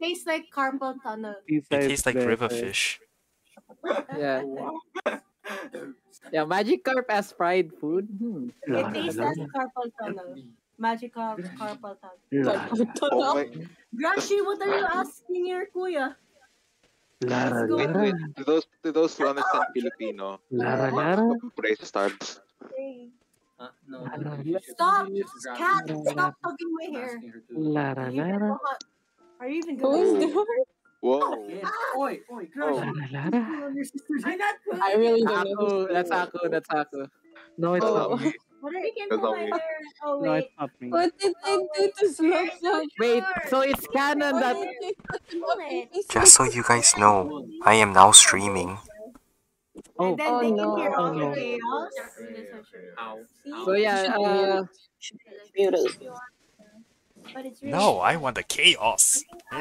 tastes like carpal tunnel. It tastes like river fish. Yeah. Yeah, Magikarp as fried food. Hmm. It tastes like carpal tunnel. Magical carpal Oh my. tunnel. Grashi, what are you asking here, kuya? Lara, Let's. Wait, wait. Those to those who understand Filipino, Lara, Lara. praise starts. Stop! Cat, stop tugging my hair. Lara, Are you even Lara. Gonna- Are you even Who is gonna there? Whoa. Oi, oi, crush. Lara, Lara. I'm I really don't know. Aku, that's Aku, that's Aku. No, it's Oh. not me. What are you That's pull not me. hair? Oh No, wait. it's not me. What did I do to Slowpoke? Wait, so it's canon that Just so you guys know, I am now streaming. Oh, And then Oh, they no. can hear all Oh, the no. chaos. so yeah, uh Muted. But it's really No, I want the chaos. so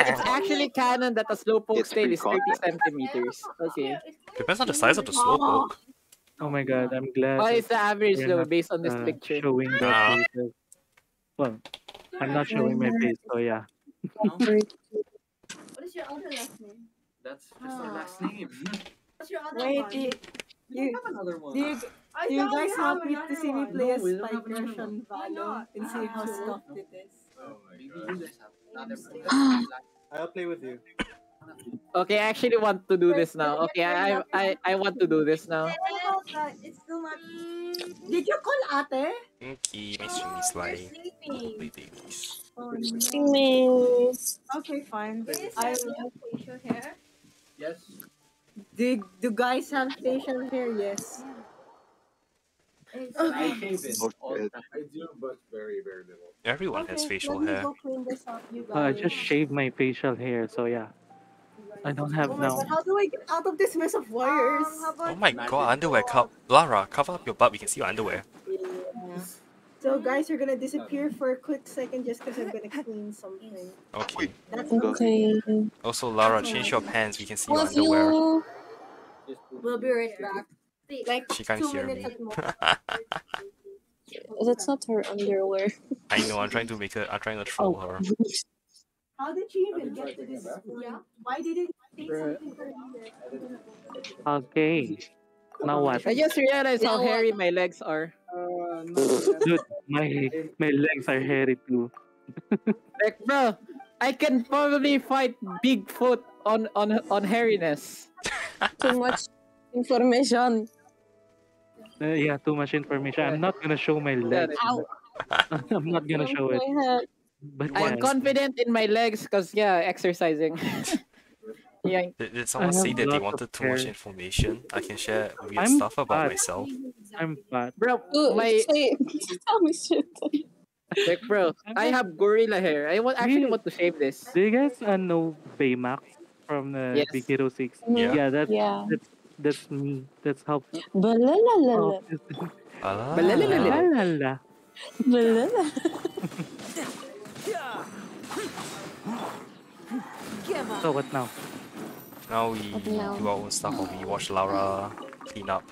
it's actually canon that a slowpoke It's tail is 30 centimeters. Okay. Depends on the size of the slowpoke. oh my god, I'm glad. What is the average though not, based on this uh, picture? Showing the faces. Well, I'm not showing my face, so yeah. What is your other last name? That's just our last name. What's your other Wait, one? you, We you, have another one. Do you, I you guys we have want me to see me play No, as we don't Spike have another Rush on one. Why Valo and see how stuffed it is? Oh Maybe you guys have another Ah. I'll play with you. Okay, I actually want to do this now. Okay, I I I want to do this now. It's too much. Did you call ate? Okay, my stream is lying. Sleeping. Wait, babies. Oh, no. Okay, fine. I that facial hair? Yes. do, do guys have facial hair? Yes. I shave it all the time. I do, but very, very little. Everyone has Okay, facial let me hair. go clean this up, you Uh, I just shaved my facial hair, so yeah. I don't have Oh my now. god, how do I get out of this mess of wires? Oh my god, underwear cup. Lara, cover up your butt. We can see your underwear. So guys you're gonna disappear for a quick second just because I'm gonna clean something. Okay. That's Okay. Also, Lara, change your pants. We can see your Love underwear. you. We'll be right back. Like She can't hear me. That's not her underwear. I know. I'm trying to make her. I'm trying to oh. troll her. How did she even get to this? Yeah. Why did it say Bruh. something earlier? Okay. Now what? I just realized how what? hairy my legs are. Dude, my my legs are hairy too. Like, bro, I can probably fight Bigfoot on on on hairiness. Too much information. Uh, yeah, too much information. I'm not gonna show my legs. Ow. I'm not gonna show it. But I'm yeah, confident in my legs because yeah, exercising. yeah. Did, did someone say that they wanted too much information? I can share weird I'm stuff about fat. myself. I'm fat. Bro, Ooh, my tell me shit. like, bro, I have gorilla hair. I want actually Really? want to shave this. Do you guys uh, know Baymax from the Yes. Big Hero 6? Yeah. Yeah, that's Yeah. that's that's me. That's how Balalala. Balalala. Balala. So what now? Now we What now? do our own stuff or we watch Lara clean up.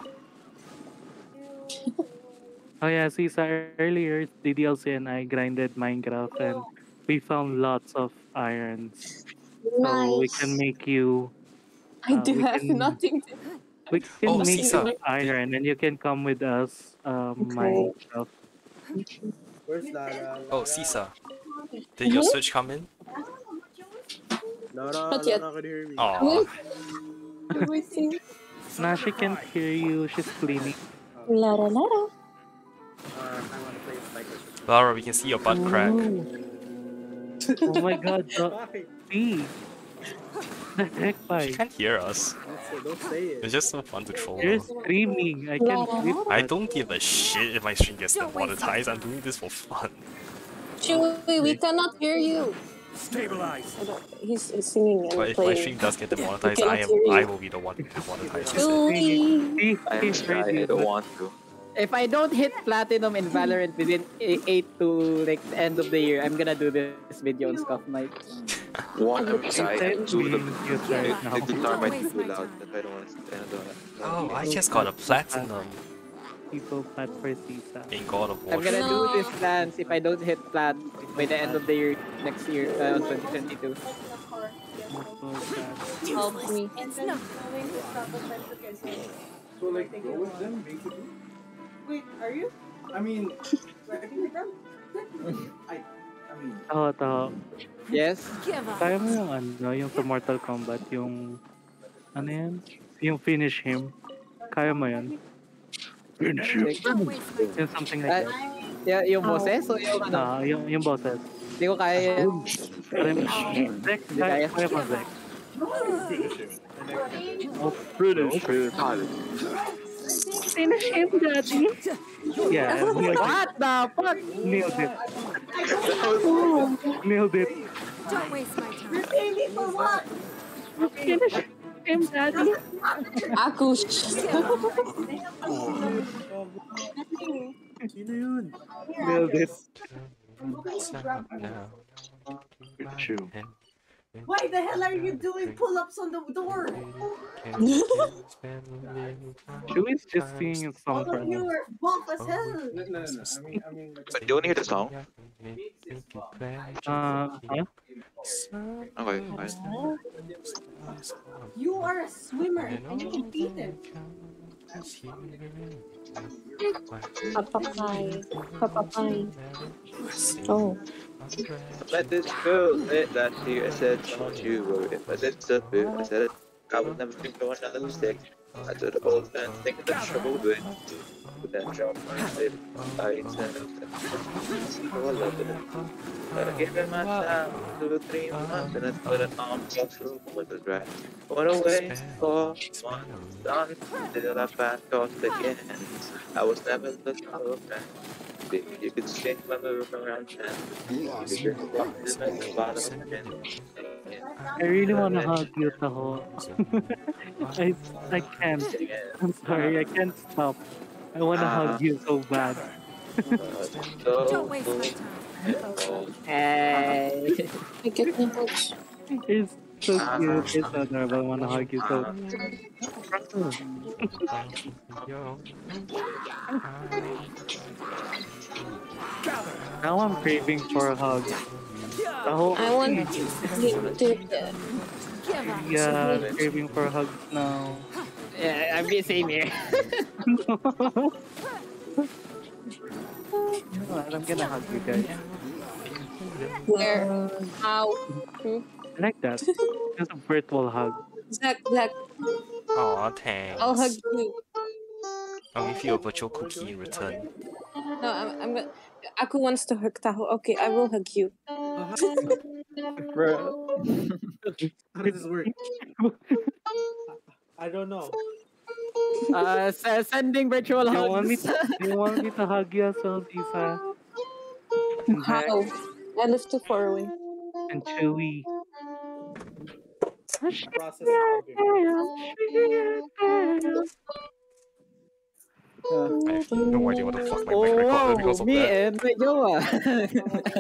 Oh yeah, Sisa, earlier DDLC and I grinded Minecraft and we found lots of irons. Nice. So we can make you I uh, do have can- nothing to we can Oh, make Sisa. you iron and you can come with us um Okay. stuff. Where's Lara? Oh, Sisa. Did your switch come in? Lara, Not yet. Lara can hear me. Aw. Nah, she can't hear you. She's cleaning. Lara Lara. Uh, I want to play Spike Rush. Lara, we can see your butt crack. Oh my god, the Why? The heck, She bye. can't hear us. Don't say, don't say it. It's just so fun to troll You're her. screaming. I can't sleep. I don't give a shit if my stream gets demonetized. I'm doing this for fun. Chewie, we cannot hear you. Stabilize. I don't, he's, he's singing and But if my stream does get demonetized, I am. I will be the one demonetized. Chewie. See, I'm he's shy. I don't want to. If I don't hit platinum in Valorant within e- eight to like the end of the year, I'm gonna do this video on Scuff Night. One, I'm You shy. said Two, the, being the guitar might be too loud. That's why I don't want to. I don't want to. Oh, I just got a platinum. people plat for Sisa. In God of War. I'm gonna do this dance if I don't hit plat by the end of the year next year, uh, 2022. Help me. And then going to travel time to Quezon. So like, go with them, basically. Wait, are you? I mean, I think we're done. I, Mean, Taho. Yes? Kaya mo yung ano, yung sa Mortal Kombat, yung, ano yan? Yung finish him. Kaya mo yan? Finish him. Yung something like that. yeah, yung boses o yung ano? Ah, yung, yung bosses. Hindi ko kaya yan. Kaya mo, Zek, kaya. kaya mo, Zek. Oh, Finish him. Finish him, daddy. Yeah, nailed it. What the fuck? Nailed it. Nailed it. Don't waste my time. Repay me for what? Finish him, daddy. Aku. sino yun? Nailed it. Why the hell are you doing pull-ups on the door? Chewie's just singing a song All for of you us. are buff as hell. No, no, no. no. I mean, I mean, like, So, you wanna hear the song? Uh, yeah? Okay, okay. You are a swimmer and you can beat them. Papapay. Papapay. Oh. Let this go, let that year I said, don't you worry if I did disappear. I said it, I would never think of another mistake. I told the old man, think of the trouble with with that job. I said, I said, I love it. But I gave it my time, two or three months, and I put it on through with the drag. What a waste for one done, till I back off again. I was never looking for a friend. You could shake my move around town. You could just walk in the bottom again. I really wanna hug you, Taho. I, I can't. I'm sorry, I can't stop. I wanna hug you so bad. Don't waste my time. Hey. I get nipples. It's so cute. It's adorable. I wanna hug you so. Now I'm craving for a hug. Taho, I want him to get yeah, craving for hugs now. Yeah, I'm the same here. I'm gonna hug you guys. where, how? I like that. Just a virtual hug. Zach, Zach, Aw, thanks. I'll hug you. I'll give you a virtual cookie in return. No, I'm, I'm gonna. Aku wants to hug Taho. Okay, I will hug you. Bro. how does this work? I don't know. Uh, sending virtual You want me hugs. to, you want me to hug you as well, Tisa? How? I live too far away. and Chewy. Process of I have no idea what the fuck my Oh, mic recorded because of me that. and my jowa.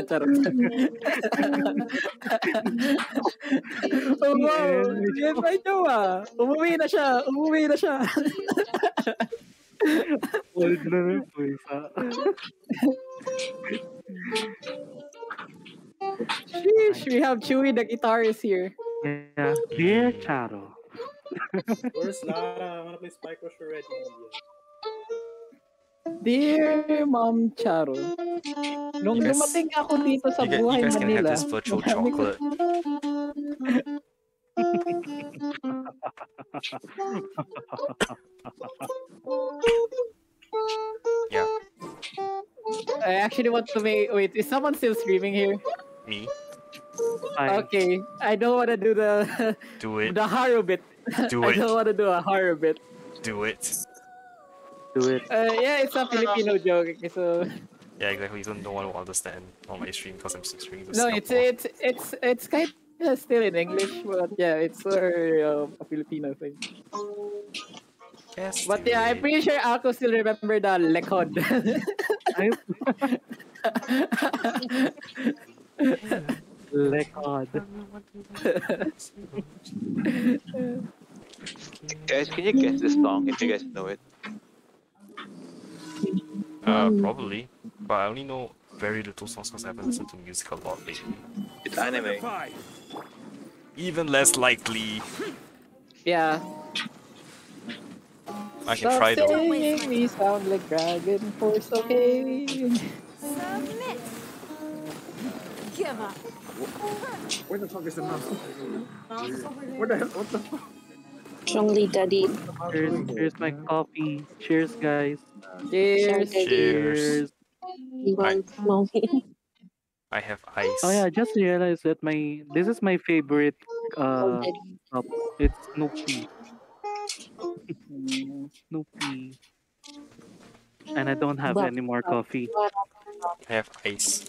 Charot. oh, wow, me and my jowa. Umuwi na siya, umuwi na siya. Old na rin po isa. Sheesh, we have Chewy the guitarist here. Yeah. Dear Charo. Where's Lara? I wanna play Spike Rush already. Dear Mom Charo, nung You guys- dumating ako dito sa You, guys- you buhay guys can have this virtual chocolate. Yeah, I actually want to make. Wait, is someone still screaming here? me. Hi. Okay, I don't want to do the Do it. the horror bit. Do it. I don't want to do a horror bit. Do it. Do it. Uh, yeah, it's a Filipino joke. okay, So Yeah, exactly. You don't, no one will understand on my stream because I'm streaming no, it's Singapore. it's it's it's kind of still in English, but yeah, it's uh, um, a Filipino thing. Yes, But do yeah, I'm pretty sure Alco still remember the lekod. I Lekod. Guys, can you guess this song if you guys know it? Uh, probably. But I only know very little songs because I haven't listened to music a lot lately. It's anime. Even less likely. Yeah. I can Stop try though. saying me sound like Dragon Force, okay? Submit. Give up. Where the fuck is the mouse? Where the hell? What the fuck? Strongly daddy. Cheers, here's my coffee. Cheers, guys. Cheers. Cheers. You want mommy? I have ice. Oh yeah, I just realized that my this is my favorite uh cup. It's Snoopy. Snoopy. And I don't have Well, any more coffee. I have ice.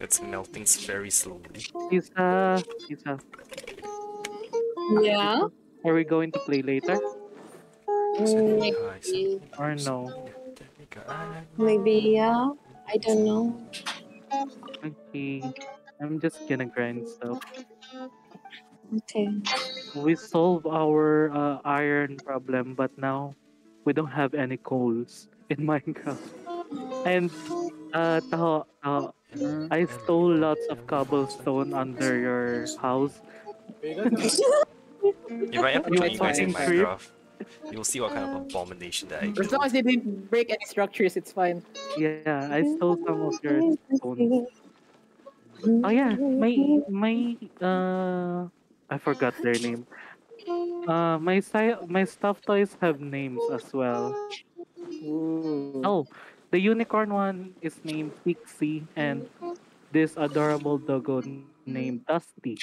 It's melting very slowly. Isa, Isa, Yeah. are we going to play later Maybe. or no? Maybe yeah. I don't know. Okay, I'm just gonna grind stuff. Okay. We solve our uh, iron problem, but now we don't have any coals in Minecraft. And uh, Taho, Taho, I stole lots of cobblestone under your house. If I ever You join you guys in fucking creep. Minecraft, you'll see what kind of abomination that I do. As long as they didn't break any structures, it's fine. Yeah, I stole some of your stones. Oh yeah, my my uh, I forgot their name. Uh, my si- my stuffed toys have names as well. Oh, the unicorn one is named Pixie, and this adorable doggo named Dusty.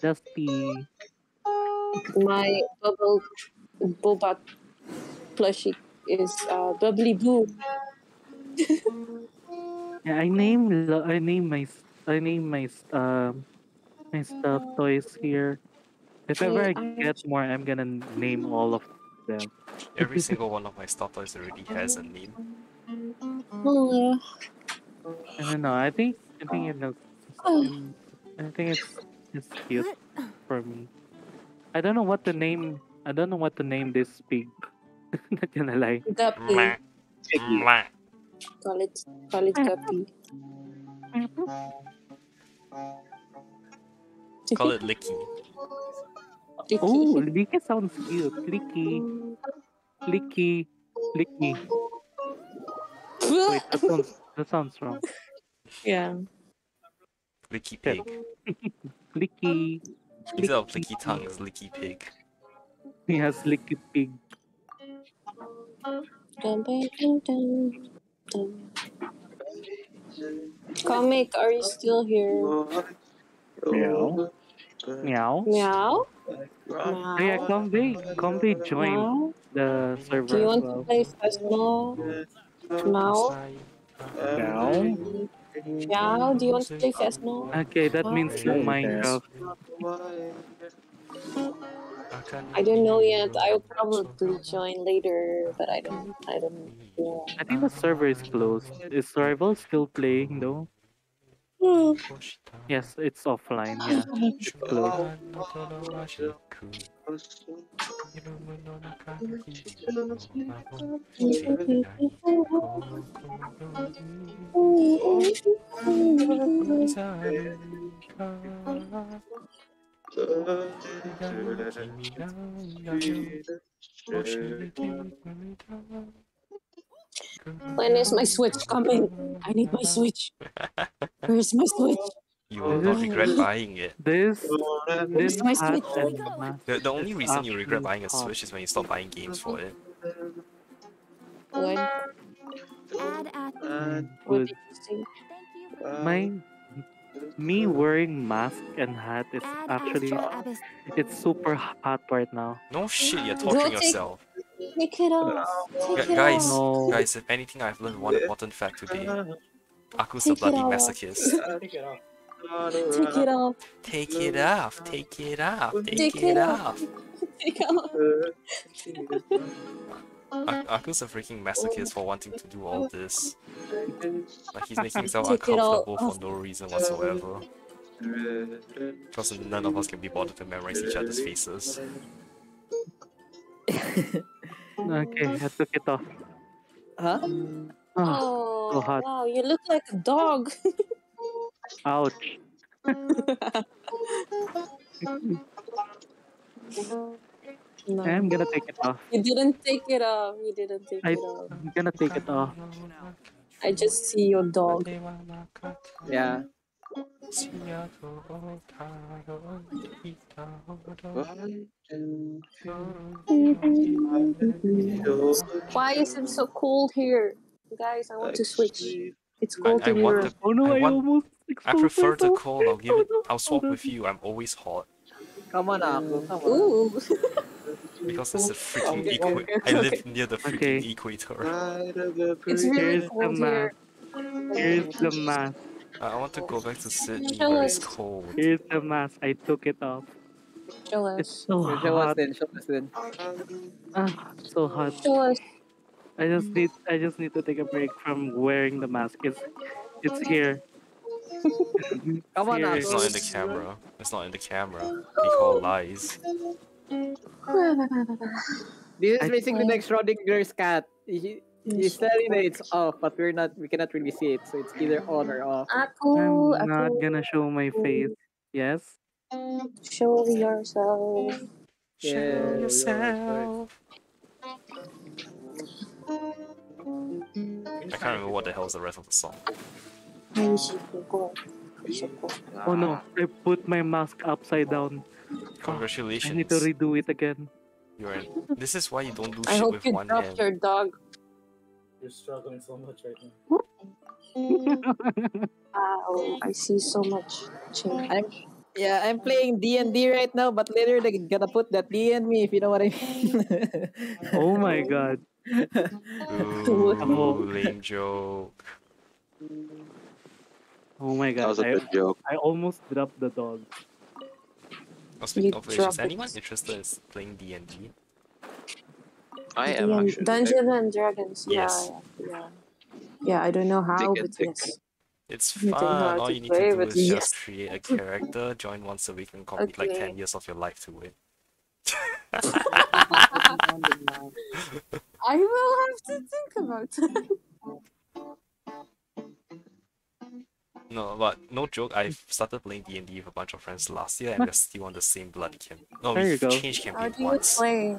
Dusty. My bubble boba plushie is uh bubbly blue. Yeah, I name I name my s- I name my s- um my stuffed toys here. If ever I get more, I'm gonna name all of them. Every single one of my stuff toys already has a name. Oh, I don't know. I think I think it looks. I think it's it's cute for me. I don't know what the name. I don't know what to name this pig. Not gonna lie. Guppy. Mwah. Call it call it guppy. Call it Licky. Oh, Licky sounds cute. Licky, Licky, Licky. Wait, that sounds that sounds wrong. Yeah. Licky Pig. Licky. Instead of Licky Tongue, it's Licky Pig. He has Licky pig. Comic, are you still here? Meow. Meow. Meow. Oh, yeah, Combi, Combi joined the server Do you as want to play Phasmo? Meow. Meow. Meow. Do you want to play Phasmo? Okay, that means no Minecraft. I don't know yet. I will probably join later, but I don't. I don't know. I think the server is closed. Is Rival still playing though? Hmm. Yes, it's offline. Yeah, it's closed. When is my Switch coming? I need my Switch. Where's my Switch? You will not regret buying it. This, this my Switch? The, the only reason you regret buying a Switch is when you stop buying games for it. When? Add at What would did you say? my me wearing mask and hat is actually it's super hot right now. No shit, you're Go torturing yourself. Take it off. Gu- Take it guys, off. Guys, if anything, I've learned one important fact today. Aku's a Take it bloody off. masochist. Take it off. Take it off. Take it off, take it off, take, Take it, it off. off. Take it off. A- Aku's a freaking masochist for wanting to do all this. Like he's making himself Take uncomfortable for no reason whatsoever. Because none of us can be bothered to memorize each other's faces. Okay, I took it off. Huh? Ah, Oh, so hot. wow, you look like a dog. Ouch. No. I'm gonna take it off. You didn't take it off. You didn't take I, it off. I'm gonna take it off. I just see your dog. Yeah. Why is it so cold here? Guys, I want to switch. It's I, cold I in want Europe. the, Oh no, I I, want, almost I prefer the myself. cold. I'll give it. I'll swap with you. I'm always hot Come on, Aku. Come on. Ooh. because it's the freaking Okay, equa- okay, I live near the freaking Okay. equator. It's really Here's the cold mask. here. Here's the mask. I I want to go back to Sydney Show where it's cold. Here's the mask. I took it off. Show It's us. so Show us hot. then. Show us then. Ah, so hot. Show us. I just need I just need to take a break from wearing the mask. It's it's here. Come on, Here. It's not in the camera. It's not in the camera. They call lies. This is I- basically like Schrodinger's cat. He, he's telling that it's off, but we're not. We cannot really see it, so it's either on or off. Aku, I'm not Aku, gonna show my face. Yes. show yourself. Yeah, Show yourself. I can't remember what the hell is the rest of the song. We should go. We should go. Oh no, I put my mask upside down. Congratulations. I need to redo it again. You're in. This is why you don't do I shit hope you one dropped hand. your dog. You're struggling so much right now. Wow, I see so much change. I'm yeah, I'm playing D and D right now, but later they're gonna put that D in me if you know what I mean. Oh my god. Ooh, lame joke. Oh my That was god. a I, good joke. I almost dropped the dog. Oh, speaking You of which, is anyone interested in playing D and D? I am Dun- actually. Dungeons and Dragons. Yes. Yeah, yeah, yeah. Yeah, I don't know how, it, but dig yes. It's You don't fun. All to you need play, to do but is yes. just create a character, join once a week, and commit like ten years of your life to it. I will have to think about it. No, but no joke. I've started playing D and D with a bunch of friends last year, and we're still on the same bloody camp. No, There you we've go. changed How do you once. play?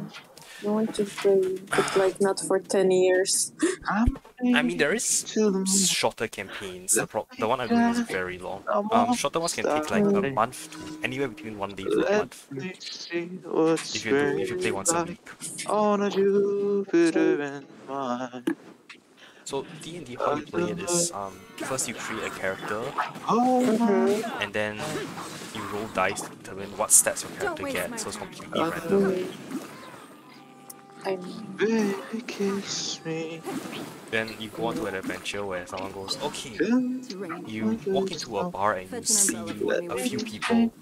You want to play, but like not for 10 years. I mean, there is shorter campaigns. The, pro- the one I'm doing is very long. Um, shorter ones can take like a month to anywhere between one day to a month. me see what If you do, if you play once a spring week. on a Jupiter and Mars. So D and D, how you play it is um first you create a character, Oh, and then you roll dice to determine what stats your character waste gets. So it's time. completely random. I'm baby, kiss me. Then you go on to an adventure where someone goes, okay, you walk into a bar and you see umbrella for me, a few people.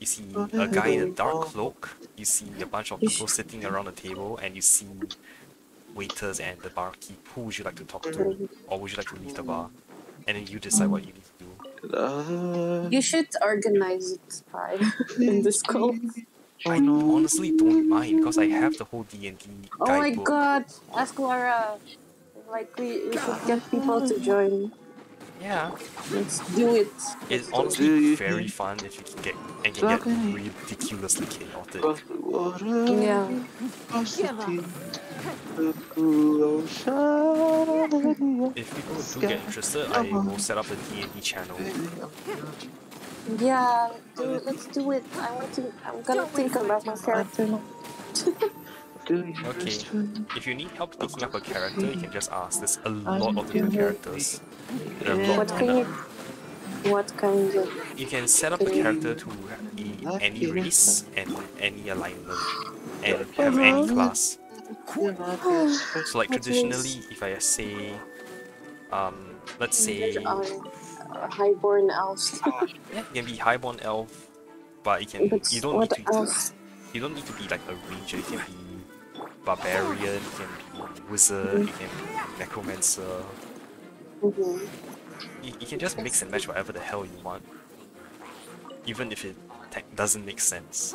You see a guy in a dark cloak. You see a bunch of people sitting around a table, and you see waiters and the barkeep. Who would you like to talk to, or would you like to leave the bar? And then you decide what you need to do. Love. You should organize it, Pi, in this call. I honestly don't mind because I have the whole D and D Oh my guidebook. god, ask Laura. Like, we, we should get people to join. Yeah, Let's do it. it's Do honestly very fun if you can get and can get ridiculously chaotic. Across the water, Yeah. Across the Give up. sea, the blue ocean. If people do get interested, I will set up a D and D channel. Yeah, do, let's do it. I want to. I'm gonna think about my character. Okay. If you need help thinking up a character, you can just ask. There's a lot of different characters. There are a lot What can you? What kind of? You can set up a character to be any race and any alignment and have any class. So like traditionally, if I say, um, let's say, Uh, highborn elf. yeah, you can be highborn elf, but you can But you don't need to else? you don't need to be like a ranger. You can be barbarian, you can be wizard, you can be necromancer. Mhm. You, you can just mix and match whatever the hell you want, even if it te- doesn't make sense.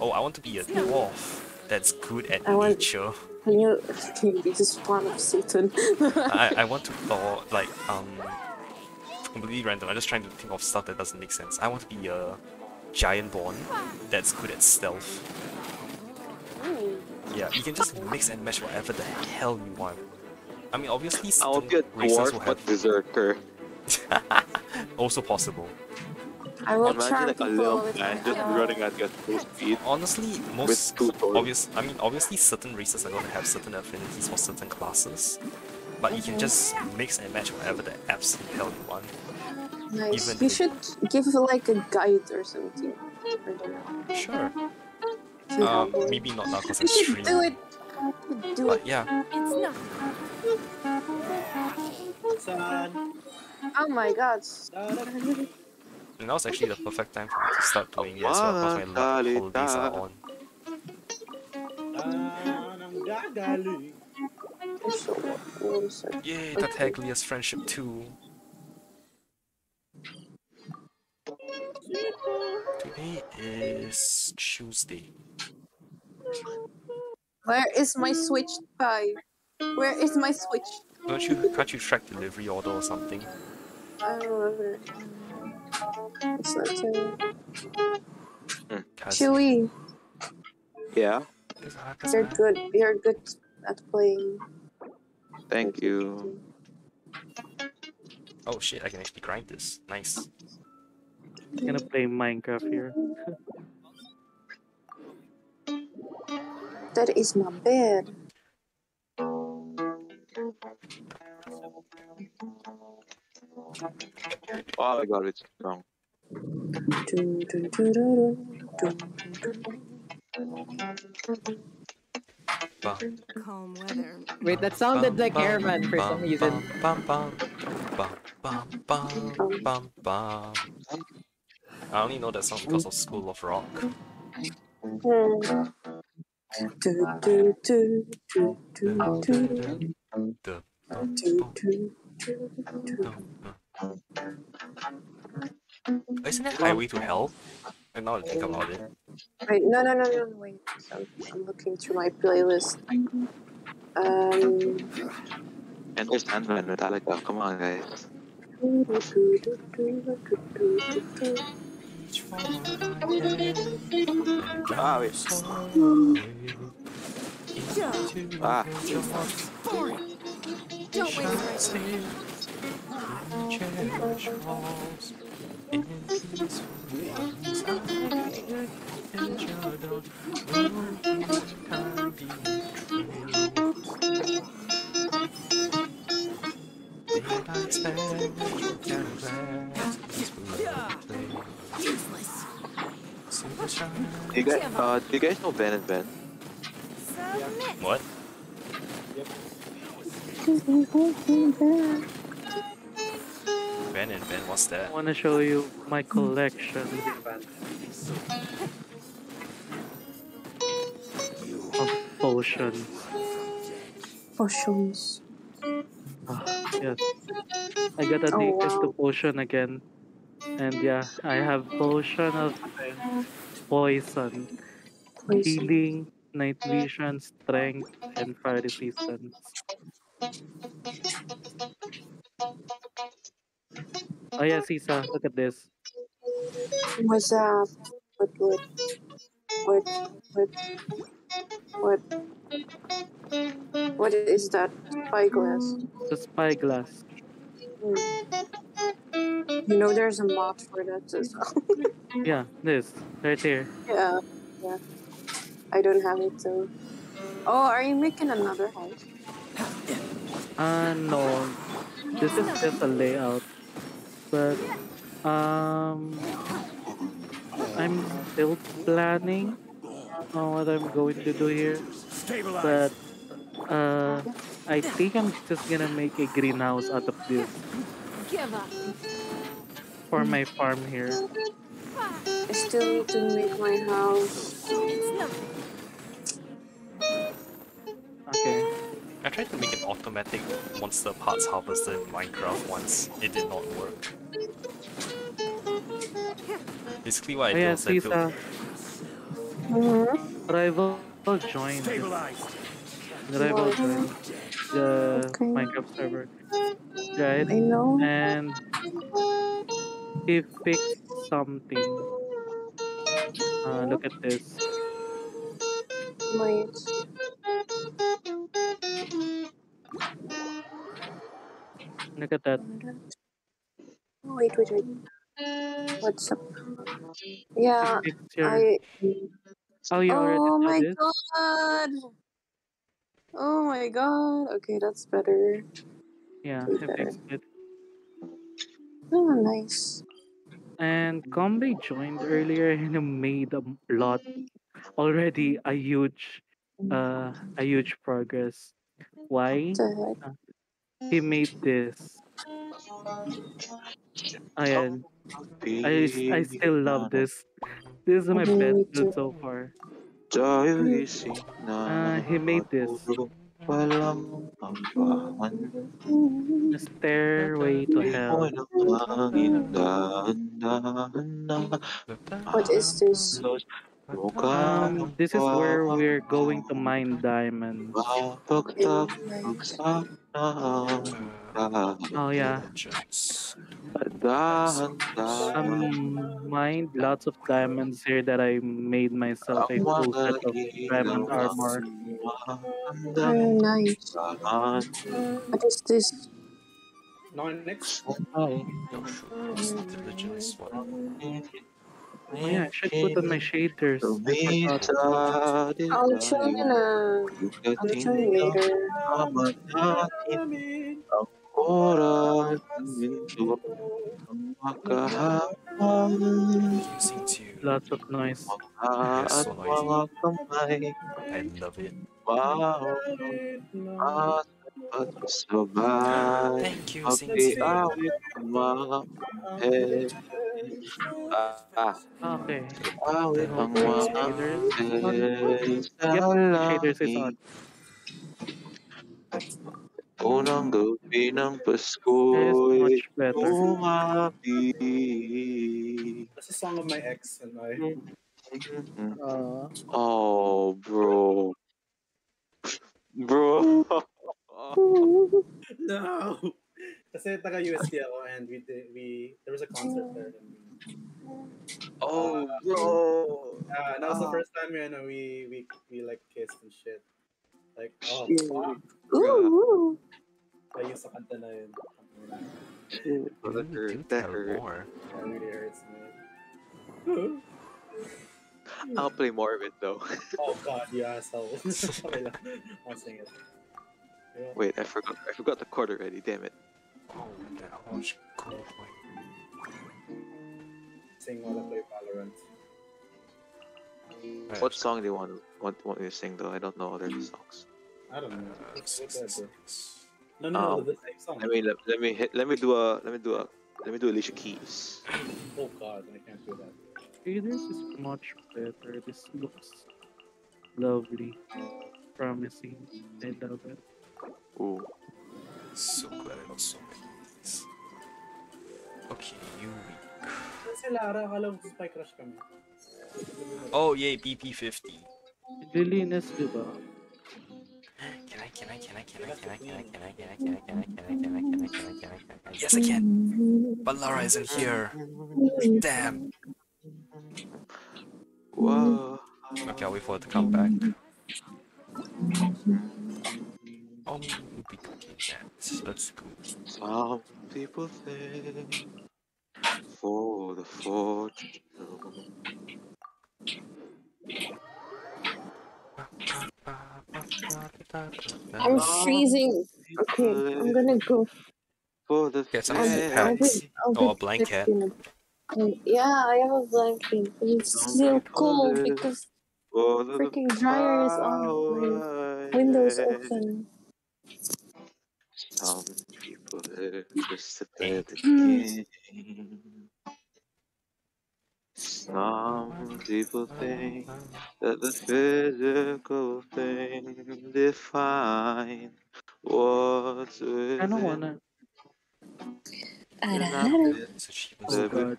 Oh, I want to be a dwarf. That's good at I want- nature. Can you can you be the spawn of Satan? I, I want to thought like um completely random. I'm just trying to think of stuff that doesn't make sense. I want to be a giant born that's good at stealth. Yeah, you can just mix and match whatever the hell you want. I mean, obviously, I'll certain be a races will have but berserker. also possible. I will Imagine charm like a little with man just power. running at your full speed. Honestly, most obvious. I mean, obviously, certain races are going to have certain affinities for certain classes, but you can just mix and match whatever the absolute hell you want. Nice. Even You if- should give like a guide or something. I don't know. Sure. Um, have one. maybe not now because You I'm streaming. do it. Do But it. yeah, It's not. Oh my god. And now's actually the perfect time for me to start doing it as well because my luck holidays are on. Yay, Tartaglia's friendship too. Today is Tuesday. Where is my Switch 5? Where is my Switch? Don't you can't you track delivery order or something? I don't remember. It's not there. Cause Chewy, Yeah, you're good. You're good at playing. thank you. Oh shit, I can actually grind this. Nice. I'm gonna play Minecraft here. That is my bed. Oh my god, it's dun. Calm weather. Wait, that sounded like Airman for some reason. Bum, bum, bum, bum, bum, bum, bum. I only know that song because of School of Rock. Do. Isn't it Highway to Hell? And now that I think about it. Wait, no, no, no, no, wait. So I'm looking through my playlist. Um. Enter Sandman, Metallica. Come on, guys. Ah, wait. Ah. Don't waste my Useless. Do you guys, uh, do you guys know Ben and Ben? Submit. What? Ben and Ben, what's that? I want to show you my collection of potions. Potions. Ah, yes. I got Oh, addicted to potion again. And yeah, I have potion of poison, Poison. healing, night vision, strength, and fire resistance. Oh yeah, Sisa, look at this. What's up? What, what, what, what, what, what is that? Spyglass. The spyglass. Hmm. You know there's a mod for that as well. Yeah, this right here. yeah, yeah. I don't have it though. Oh, are you making another house? Uh no, this is just a layout. But um, I'm still planning on what I'm going to do here. But uh, I think I'm just gonna make a greenhouse out of this for my farm here. I still need to make my house. Okay. I tried to make an automatic monster parts harvester in Minecraft once. It did not work. Basically what I Oh did yeah, was I built Sisa. Mm-hmm. Rival will join. That I the Okay. Minecraft server. Right? I know. And he fixed something. Uh, look at this. Wait. Look at that. Oh, wait, wait, wait. What's up? Yeah, I. Oh, you already Oh my this? god! Oh my god. Okay, that's better. Yeah, I fixed it. Oh, nice. And Combe joined earlier and made a lot already a huge uh a huge progress. Why? What the heck? He made this. Ayan. I still love this. This is my best me build too. so far. Tayo Uh, he made this. The stairway to hell. Hangin dahan-dahan na What is this? Um, this is where we're going to mine diamonds. Mapagtapos sa dahan Oh yeah. dahan-dahan Um, mined lots of diamonds here that I made myself a full set of diamond armor. Oh, nice. What is this? Now next. Diligence one. Oh, yeah, I should put on my shaders. I'll tune in. I'll tune in later. Lots of noise. So noisy. I love it. Wow. Thank you, Sing. Mag-iawit ang mga head Ah, ah. Okay. Awit ang mga head Yep, shaders is on. Unang gabi ng It's Pasko'y much umabi That's the song of my ex and I. Uh, Oh, bro. Bro. no. Kasi taga UST ako and we did, we there was a concert there. And we, Oh, bro. uh, that was the first time you know, we we we like kissed and shit. Like oh fuck. Ooh. Ayun sa kanta na yun. That hurt. That hurt. That really hurts me. I'll play more of it though. Oh god, you asshole. okay lang. I'll sing it. Yeah. Wait, I forgot. I forgot the chord already. Damn it. Oh, that much cool. Sing while I play Valorant. What song do you want want want me to sing though? I don't know other songs. I don't know. Whatever. No, no, no, Um, the same song. I mean, let, let me hit. Let me do a. Let me do a. Let me do Alicia Keys. Oh god, I can't do that. Shaders is much better. This looks lovely. Promising. I love it. Ooh. So glad I got so many of these. Okay, you week. Kasi Lara, akala mo Spike Rush kami. Oh yay, BP50. Lilinis, di ba? Can I, can I, can I, can I, can I, can I, can I, can I, can I, can I, can I, can I, can I, can I, can I, can I, Yes, I can. But Lara isn't here. Damn. Whoa. Okay, I'll wait for it to come back. Oh, we'll be cooking. Let's go. Some people think for the fortune. I'm freezing. Okay, I'm gonna go. For the Get some I'll, I'll pants. be, I'll Or a blanket. in a- um, Yeah, I have a blanket, but it's still cold because the freaking dryer is on. My window's open. Some people live just to play the game. Some people think that the physical thing define what's within. I don't wanna. Oh God.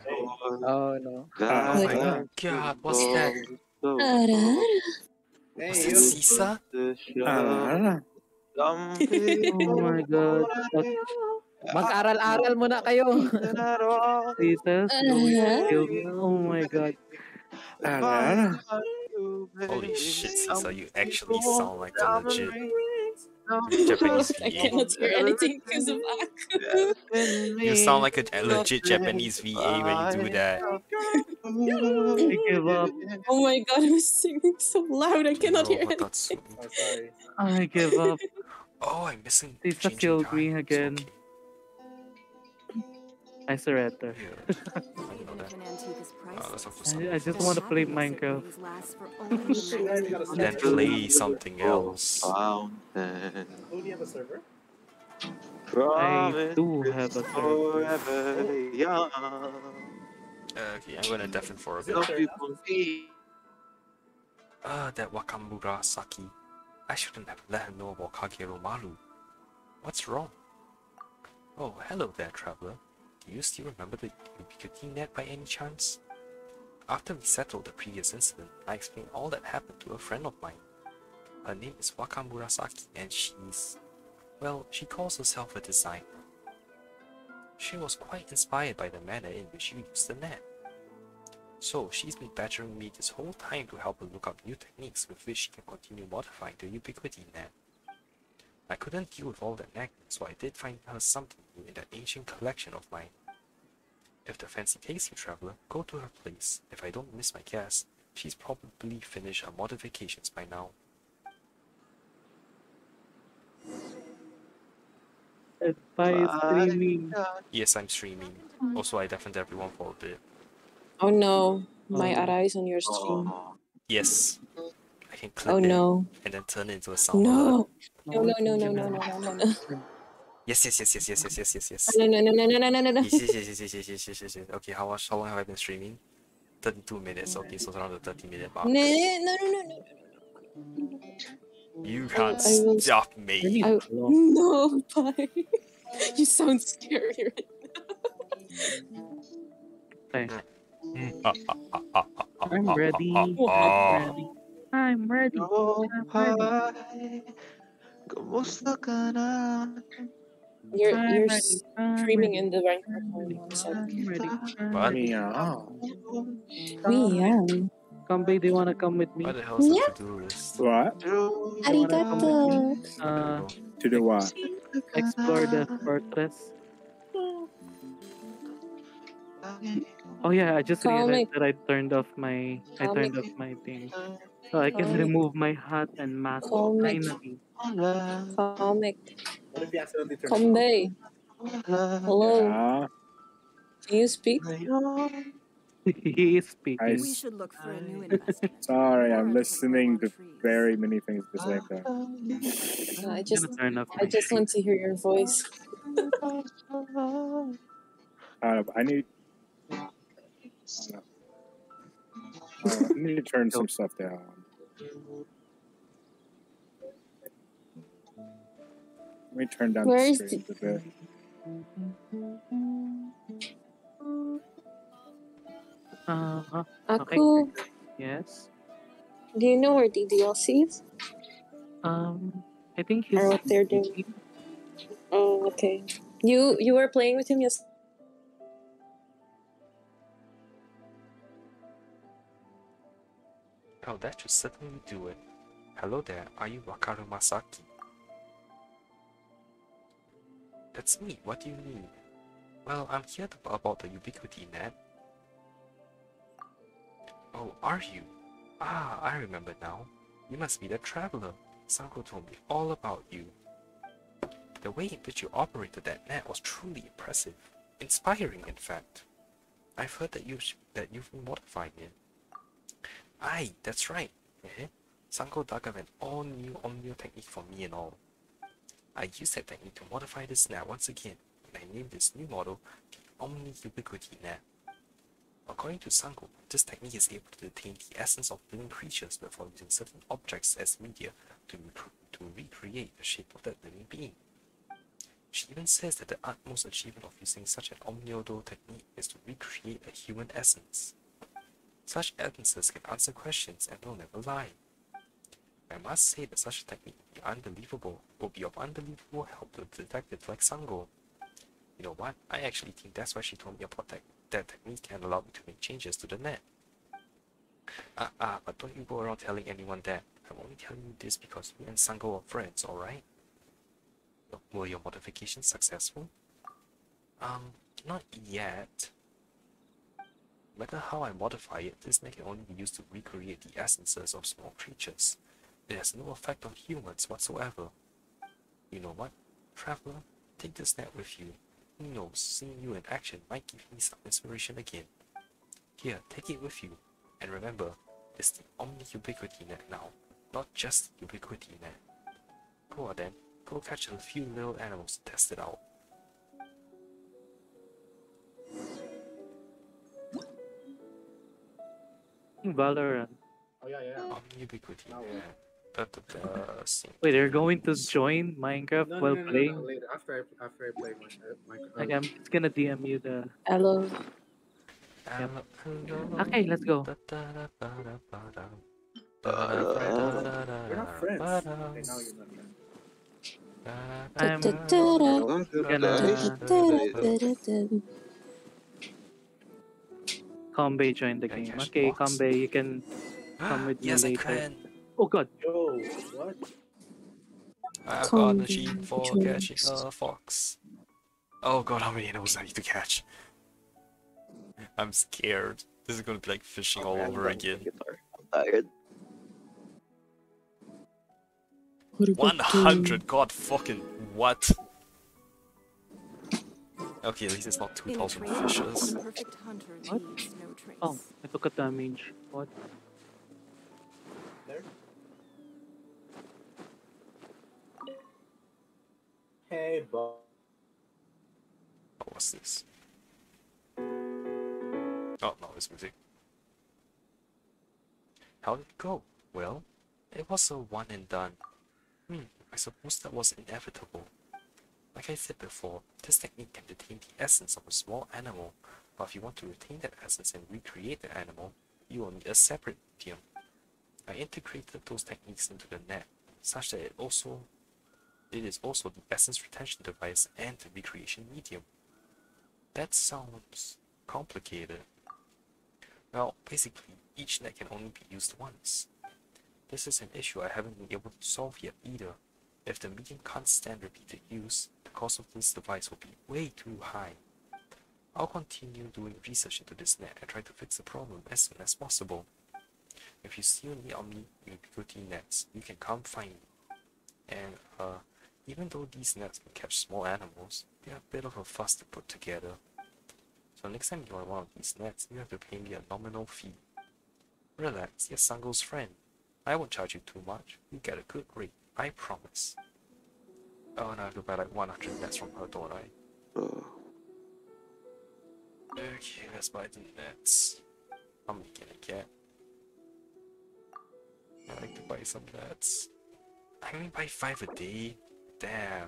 Oh no. Oh my god, what's that? Arara. Was it Sisa? Ah. Oh my god. Mag-aral-aral muna kayo. Jesus. Uh-huh. Oh my god. Ah. Holy shit, Sisa, you actually sound like a legit Japanese I VA. cannot hear anything because of Aku. You sound like a legit Japanese VA when you do that. I give up. Oh my god, I was singing so loud, I cannot hear anything. Watatsu. Sorry. I give up. Oh, I'm missing. Lisa changing killed time. me again. okay. I surrender. Yeah, I know that. Uh, let's talk to I. I just want to play Minecraft. Then play something else. Fountain. Oh, do you have a server? I do have a server. Forever young. Uh, okay, I'm gonna deafen for a bit. Some people need Ah, that Wakamurasaki. I shouldn't have let him know about Kagero Maru. What's wrong? Oh, hello there, traveler. Do you still remember the ubiquity net by any chance? After we settled the previous incident, I explained all that happened to a friend of mine. Her name is Wakamurasaki, and she's. Well, she calls herself a designer. She was quite inspired by the manner in which you used the net. So she's been badgering me this whole time to help her look up new techniques with which she can continue modifying the ubiquity net. I couldn't deal with all that nagging, so I did find her something new in that ancient collection of mine. If the fancy takes you, traveler, go to her place. If I don't miss my guess, she's probably finished her modifications by now. By streaming. Uh, yes, I'm streaming. Also, I deafened everyone for a bit. Oh no, my Oh. Ara is on your stream. Yes, I can clip Oh it no. and then turn it into a sound. No. alert. No, no, no, no, no, no, no, no, no. Yes, yes, yes, yes, yes, yes, yes, yes, yes. No, no, no, no, no, no, no, no, no. Yes, yes, yes, yes, yes, yes, yes, yes, yes, yes. Okay, how much? How long have I been streaming? Thirty-two minutes. Okay, so it's around the thirty-minute mark. No, no, no, no, no. You can't I will- stop me. I, no, bye. You sound scary right Okay. I'm ready. I'm ready. I'm ready. You're, you're screaming in the are Meow. Meow. Come, do you want to come with me? What the hell is yeah. Uh, to do? What? Arigato. Uh, to the what? Explore the fortress. Okay. Oh yeah, I just Comic. realized that I turned off my I turned Comic. off my thing. So I can Comic. remove my hat and mask Comic. finally. Comic. What if you accidentally turn Kombe. Hello. Ah, Can you speak? he is speaking. I We s- should look for a new investor. sorry, I'm listening to very many things at the same time. Uh, I I'm just gonna turn off I my just want to hear your voice. Uh, I need. Uh, I need to turn some stuff down. Let me turn down Where the is streams a bit. Uh-huh. Aku, Yes. do you know where the DLC is? Um I think he's Or what they're doing? Oh, okay. You you were playing with him yes. That should certainly do it. Hello there, are you Wakamurasaki? That's me, what do you need? Well, I'm here to, about the Ubiquity net. Oh, are you? Ah, I remember now. You must be the traveler. Sango told me all about you. The way in which you operated that net was truly impressive. Inspiring, in fact. I've heard that you've, that you've been modifying it. Aye, that's right. Eh? Sango dug up an all-new Omnio technique for me and all. I used that technique to modify this net once again, and I named this new model the Omni Ubiquity Net. According to Sango, this technique is able to detain the essence of living creatures before using certain objects as media to, to recreate the shape of that living being. She even says that the utmost achievement of using such an omniodo technique is to recreate a human essence. Such essences can answer questions and will never lie. I must say that such a technique be unbelievable, would be of unbelievable help to detectives like Sango. You know what? I actually think that's why she told me about that, that technique and allowed me to make changes to the net. Ah, ah, but don't you go around telling anyone that. I'm only telling you this because me and Sango are friends, alright? Were your modifications successful? Um, not yet. Matter how I modify it, this net can only be used to recreate the essences of small creatures. It has no effect on humans whatsoever. You know what, Traveler? Take this net with you. Who knows, seeing you in action might give me some inspiration again. Here, take it with you. And remember, it's the Omni Ubiquity Net now, not just Ubiquity Net. Go on then, go catch a few little animals to test it out. Valorant. Oh yeah, yeah. Omni Ubiquity sing. Wait, they're going to join Minecraft No, no, while no, no, playing? no, later after I after I play my my. Like, I'm just gonna DM you the. Hello. Yep. Okay, let's go. We're not friends. Okay, now you're not friends. I'm gonna. Kombe joined the game. Okay, Kombe, you can come with me Yes, I later. can. Oh god. Yo, what? I've got Come a sheep for join catching us. a fox. Oh god, how many animals I need to catch? I'm scared. This is gonna be like fishing oh, all over again. I'm tired. 100! God fucking what? Okay, at least it's not 2000 fishes. a perfect hunter What? Leaves no trace. Oh, I took a damage. What? There. Hey, Bob. Oh, what's this? Oh, no, it's music. How did it go? Well, it was a one and done. Hmm, I suppose that was inevitable. Like I said before, this technique can retain the essence of a small animal, but if you want to retain that essence and recreate the animal, you will need a separate medium. I integrated those techniques into the net, such that it also it is also the essence retention device and the recreation medium. That sounds complicated. Well, basically, each net can only be used once. This is an issue I haven't been able to solve yet either. If the medium can't stand repeated use, the cost of this device will be way too high. I'll continue doing research into this net and try to fix the problem as soon as possible. If you see any Omni Ubiquity nets, you can come find me. And, uh, even though these nets can catch small animals, they are a bit of a fuss to put together. So next time you want one of these nets, you have to pay me a nominal fee. Relax, you're Sango's friend. I won't charge you too much. You get a good rate, I promise. Oh, and I have to buy like 100 nets from her, don't I? Okay, let's buy the nets. How many can I get? I like to buy some nets. I can only buy 5 a day. Damn.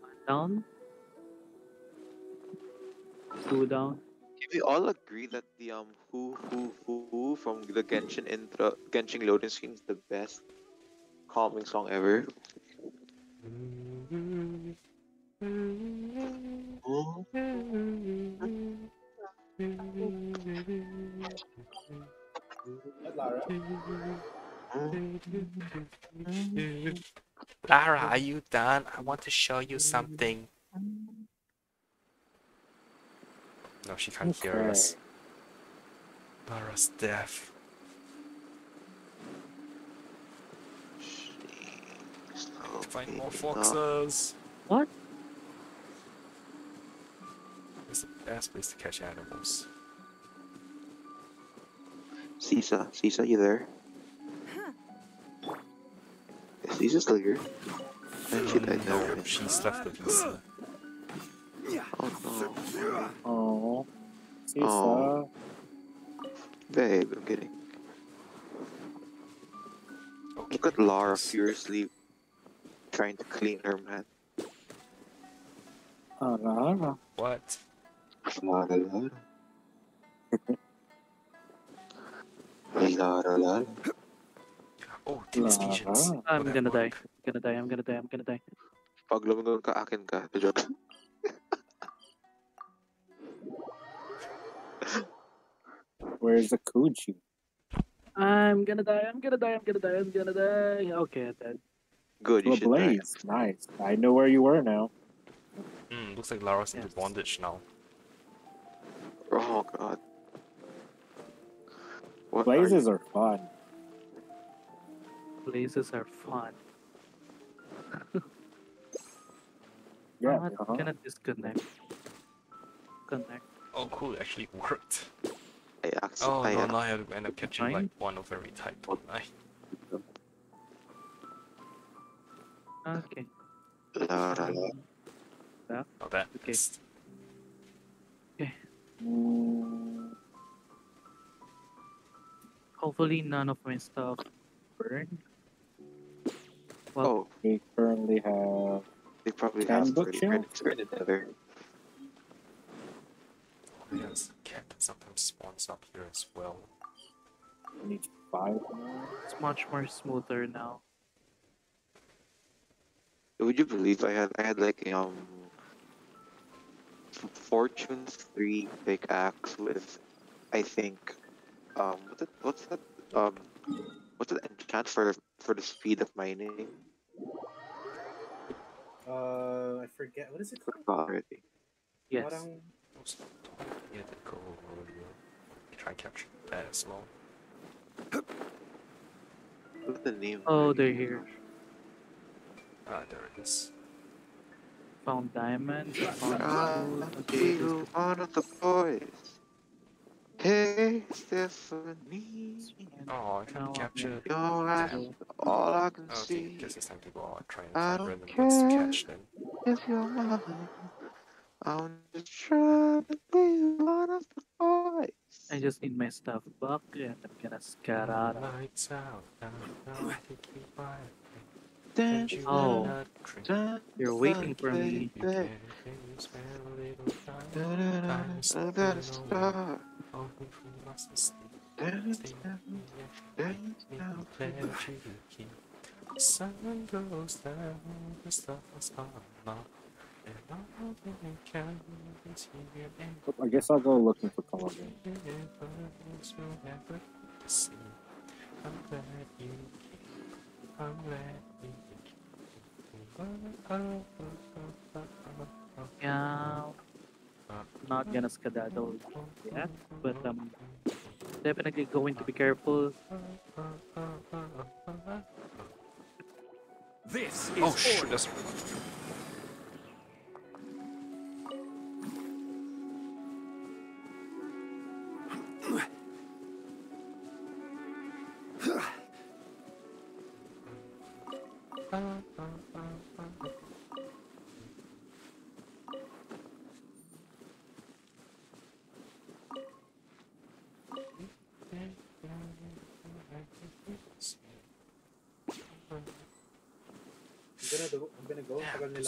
One Down. Two down. Can we all agree that the um who who who who from the Genshin intro Genshin loading screen is the best calming song ever? What, Lara? Lara, are you done? I want to show you something. No, she can't hear us. Lara's deaf. Find more foxes. What? It's the best place to catch animals. Sisa, Sisa, you there? Is Sisa still here? And she died now. No, she's left the PC. Oh no. Oh. Sisa. Oh. Babe, I'm kidding. Look at Lara furiously trying to clean her mat. Oh, Lara. What? Oh, tennis agents. I'm gonna die. I'm gonna die. I'm gonna die. I'm gonna die. Pag lumunod ka, akin ka. Joke. Where's the Kuji? I'm gonna die. I'm gonna die. I'm gonna die. I'm gonna die. Okay, I'm dead. Good, To a blaze. Nice. I know where you were now. Hmm, looks like Lara's into bondage now. Oh god. What Blazes are fun. Blazes are fun. Yeah, I'm uh-huh. gonna disconnect. Connect. Oh, cool, it actually worked. I actually, Oh, I, no, now I have to end up catching like one of every type, don't I? Okay. La la la. Yeah. Oh, that. Okay. Okay. Hopefully none of my stuff burned. Well, Oh, we currently have they probably have already bookshelf? read it together. Oh, yes, cat sometimes spawns up here as well. we need five more. it's much more smoother now. Would you believe I had I had like um F- Fortune three pickaxe with I think um what's that what's that um what's that enchant for for the speed of mining? Uh, I forget what is it called? Forgot already. Yes. Parang Yeah, the go try and capture that as well. What's the name? Oh, they're here. Ah, there it is. Found diamond. Found Ah, gold. you one of the boys. Hey, Stephanie. Oh, I can't capture. Your eyes, all I can Okay, see. guess it's time to go out and try and I find don't random ones to catch then. If you're mine, I'm just trying to be one of the boys. I just need my stuff back and I'm gonna scatter. Lights out, down, down, take me by. You Oh. wanna drink? Dun, You're waiting for me. You can spend a little time. dun, dun, Time dun, is dun, dun, slipping star. away. Hoping for us to stay. Dun, Stay dun, with me, dun, make me dun, pledge you to keep. The sun goes down, the stars are not. And all we can is hear and Oh, I guess I'll go looking for Columbia. Universe will never see. I'm glad you came. I'm glad you came. Yeah. Not gonna skedaddle yet, but I'm definitely going to be careful. This is Oh shoot,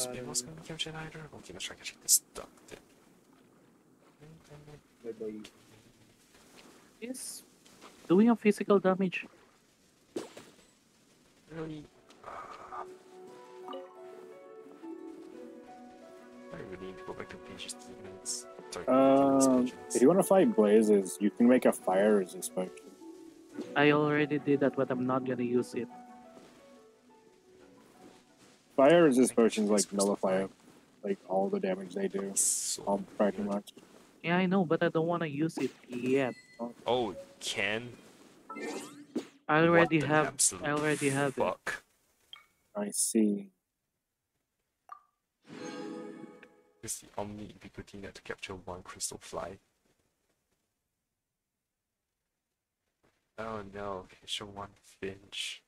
Yeah, Tagal this was gonna be captured either. Okay, let's try catching this duck then. Is doing a physical damage. Really? I really need to go back to Peach's teammates. Sorry, Um, if you want to fight blazes, you can make a fire resist potion. I already did that, but I'm not gonna use it. Fire resist potions like nullify like all the damage they do. So Um, pretty much. Yeah, I know, but I don't want to use it yet. Oh, Ken? I already have. I already have it. I see. It's the Omni Ubiquity net to capture one crystal fly. Oh no, capture one finch.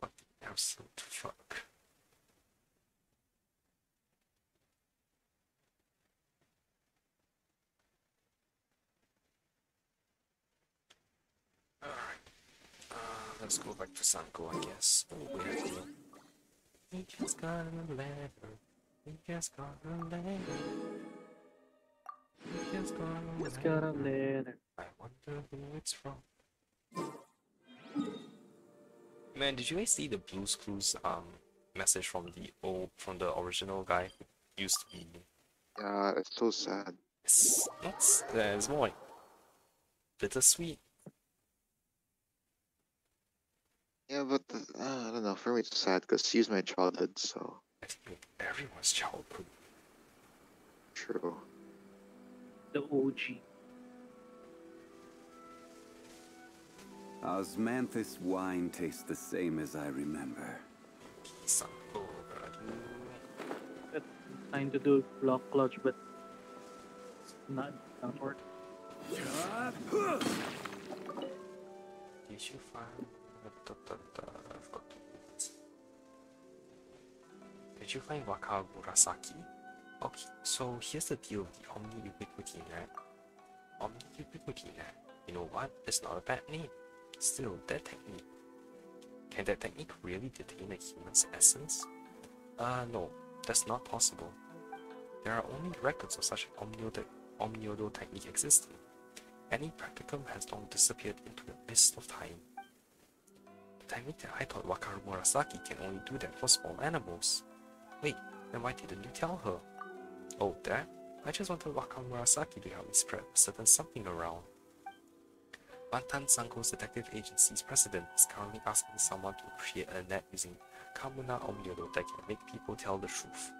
What the absolute fuck? Let's go back to Sango, I guess. Oh, we have to. He just got a letter. He just got a letter. He just got a Just letter. got a letter. I wonder who it's from. Man, did you guys see the Blue's Clues um message from the old from the original guy who used to be? Yeah, it's so sad. It's not. s- Uh, it's more like bittersweet. Yeah, but the, uh, I don't know. For me, it's sad because she's my childhood. So everyone's childhood. true. The OG. Osmanthus wine tastes the same as I remember. Trying to do block clutch, but not not work. Did you find? Did you find Waka Murasaki? Okay, so here's the deal with the Omni Ubiquity Net. Omni Ubiquity Net. You know what? It's not a bad name. Still, that technique. Can that technique really detain a human's essence? Uh, no, that's not possible. There are only records of such an omniodo, omniodo technique existing. Any practicum has long disappeared into the mist of time. That I thought Wakamurasaki can only do that for small animals. Wait, then why didn't you tell her? Oh, that? I just wanted Wakamurasaki to help me spread a certain something around. Bantan Sango's detective agency's president is currently asking someone to create a net using Kamuna Omniodo that can make people tell the truth.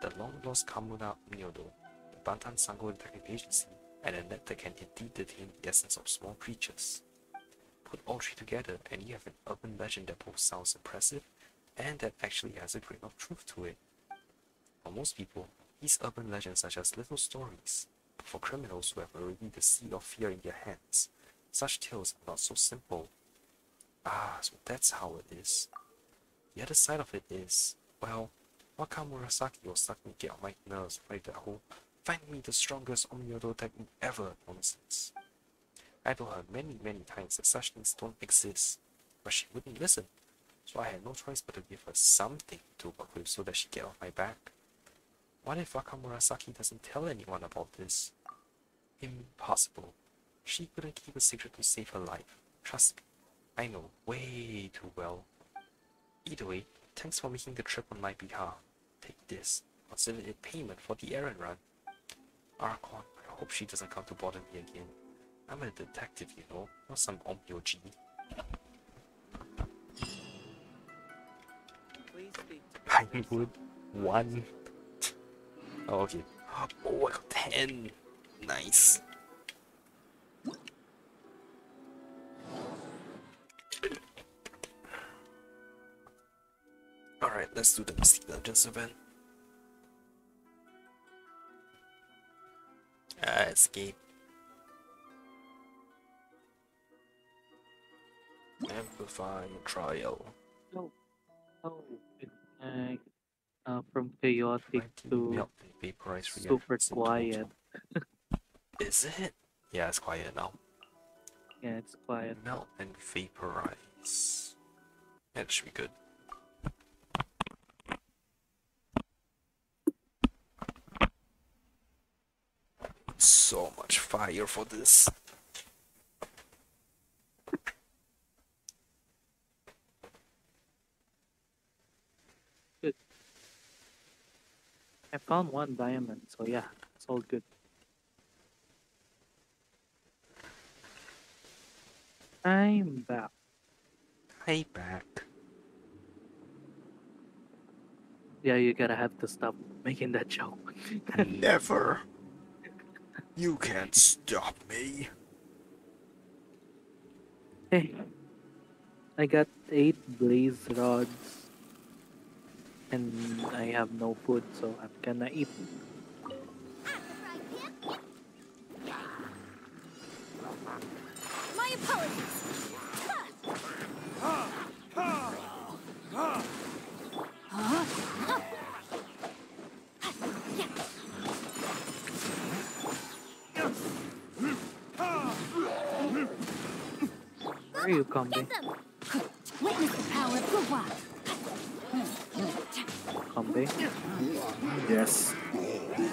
The long-lost Kamuna Omniodo, the Bantan Sango detective agency, and a net that can indeed detain the essence of small creatures. Put all three together and you have an urban legend that both sounds impressive and that actually has a grain of truth to it. For most people, these urban legends are just little stories. But for criminals who have already the seed of fear in their hands, such tales are not so simple. Ah, so that's how it is. The other side of it is, well, Wakamurasaki was starting get on my nerves by that whole find me the strongest Omniodo technique ever nonsense. I told her many, many times that such things don't exist, but she wouldn't listen. So I had no choice but to give her something to work with so that she'd get off my back. What if Wakamurasaki doesn't tell anyone about this? Impossible. She couldn't keep a secret to save her life. Trust me, I know way too well. Either way, thanks for making the trip on my behalf. Take this. Consider it payment for the errand run. Archon, I hope she doesn't come to bother me again. I'm a detective, you know, not some omyoji. Pinewood, one. Oh, okay. Oh, I got ten. Nice. Alright, let's do the Mystic Dungeons event. Ah, escape. Amplify trial. Oh, oh, uh, from chaotic to vaporize super quiet. Is it? Yeah, it's quiet now. Yeah, it's quiet. Melt and vaporize. That should be good. So much fire for this. I found one diamond, so yeah, it's all good. I'm back. Hey, back. Yeah, you gotta have to stop making that joke. Never. You can't stop me. Hey, I got eight blaze rods, and I have no food, so I'm gonna eat. My apologies. Where are you, Combi? Witness the power of Guhua. Combi? Yes.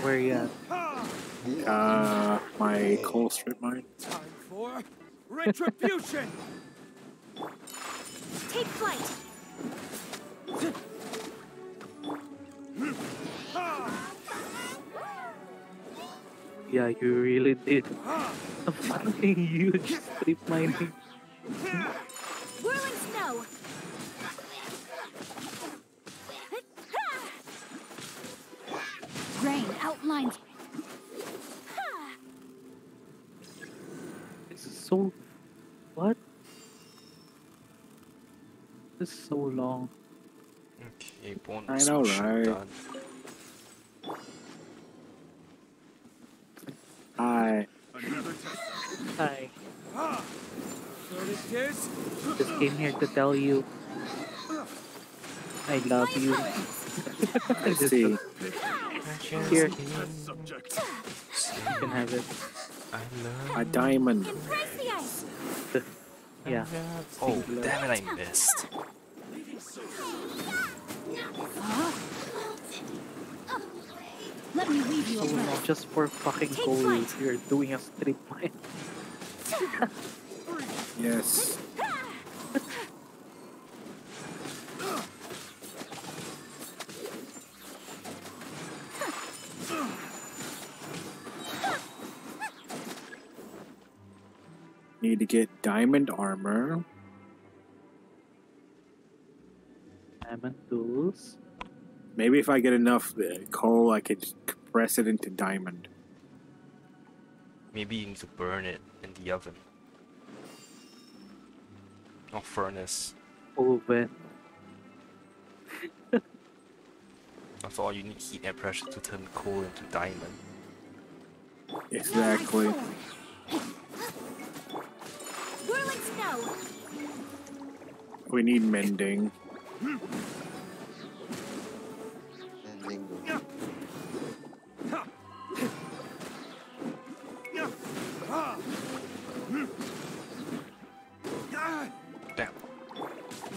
Where you at? Uh, my coal strip mine. Time For retribution! Take flight. Yeah, you really did. A fucking huge strip mining. outlines. This is so. What? This is so long. Okay, bonus I know, right? done. Hi. Hi. So it is. Just came here to tell you I love you. I see. Here. You can have it. A diamond. Embrace the ice. Yeah. Oh, damn it, I missed. Let me leave you oh, So a just for fucking Take gold, you're doing a strip mine. Yes. Diamond armor. Diamond tools. Maybe if I get enough uh, coal, I could compress it into diamond. Maybe you need to burn it in the oven. Or furnace. Oven. After all, you need heat and pressure to turn coal into diamond. Exactly. Whirling. We need mending. Damn.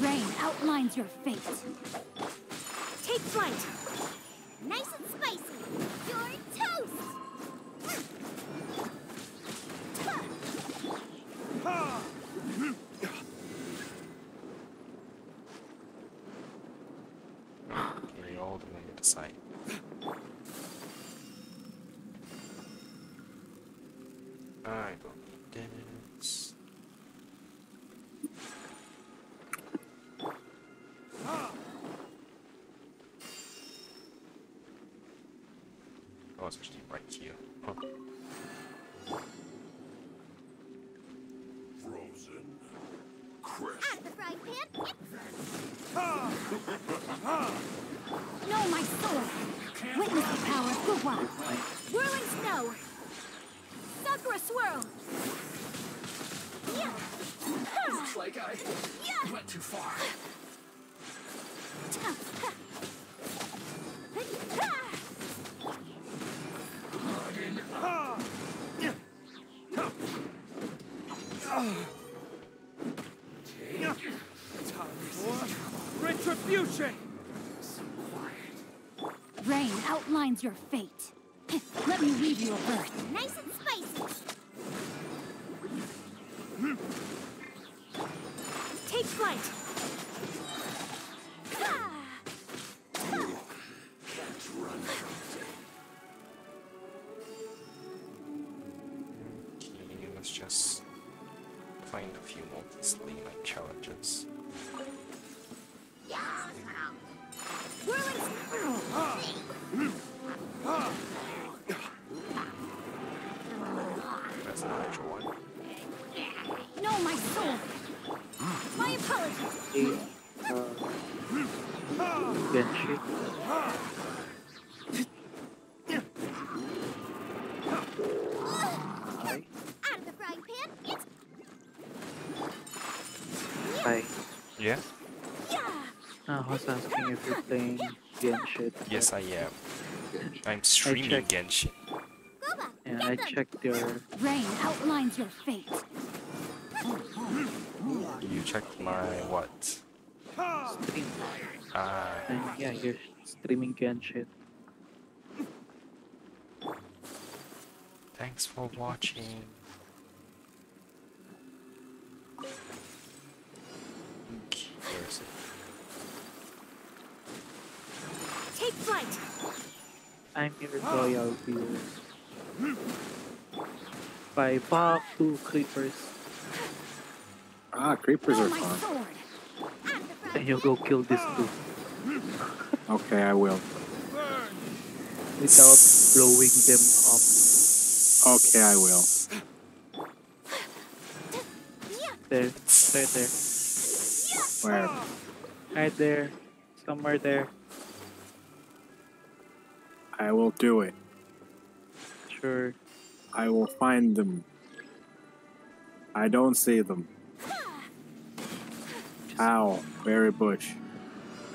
Rain outlines your fate. Take flight. Nice and spicy. Power of Guhua. Whirling snow. Sakura swirl. Yeah. Looks like I went too far. Retribution. Rain outlines your fate. You're playing Genshin. Yes, I am. I'm streaming checked. Genshin. And I checked your rain outlines your fate. You checked my what? stream. Ah, And yeah, you're streaming Genshin. thanks for watching. Okay. Here, loyal viewers. Bye, fuck two creepers. Ah, creepers are My fun. sword. And you'll go kill this two Okay, I will. without blowing them up. Okay, I will. There, right there. Where? Right there. Somewhere there. I will do it. Sure. I will find them. I don't see them. Ow, Berry Bush.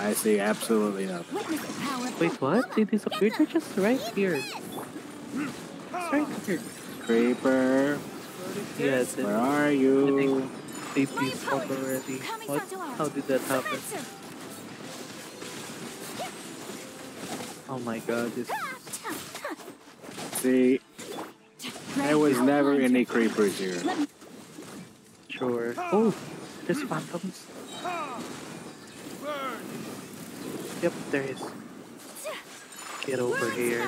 I see absolutely nothing. Witness the power of Wait, what? They disappeared? They're just right here. It's right here. Creeper, Yes. where are you? They peaced up already. What? How did that happen? Oh my god, this See, there was never any creepers here. sure. Oh, there's phantoms. Yep, there is. Get over here.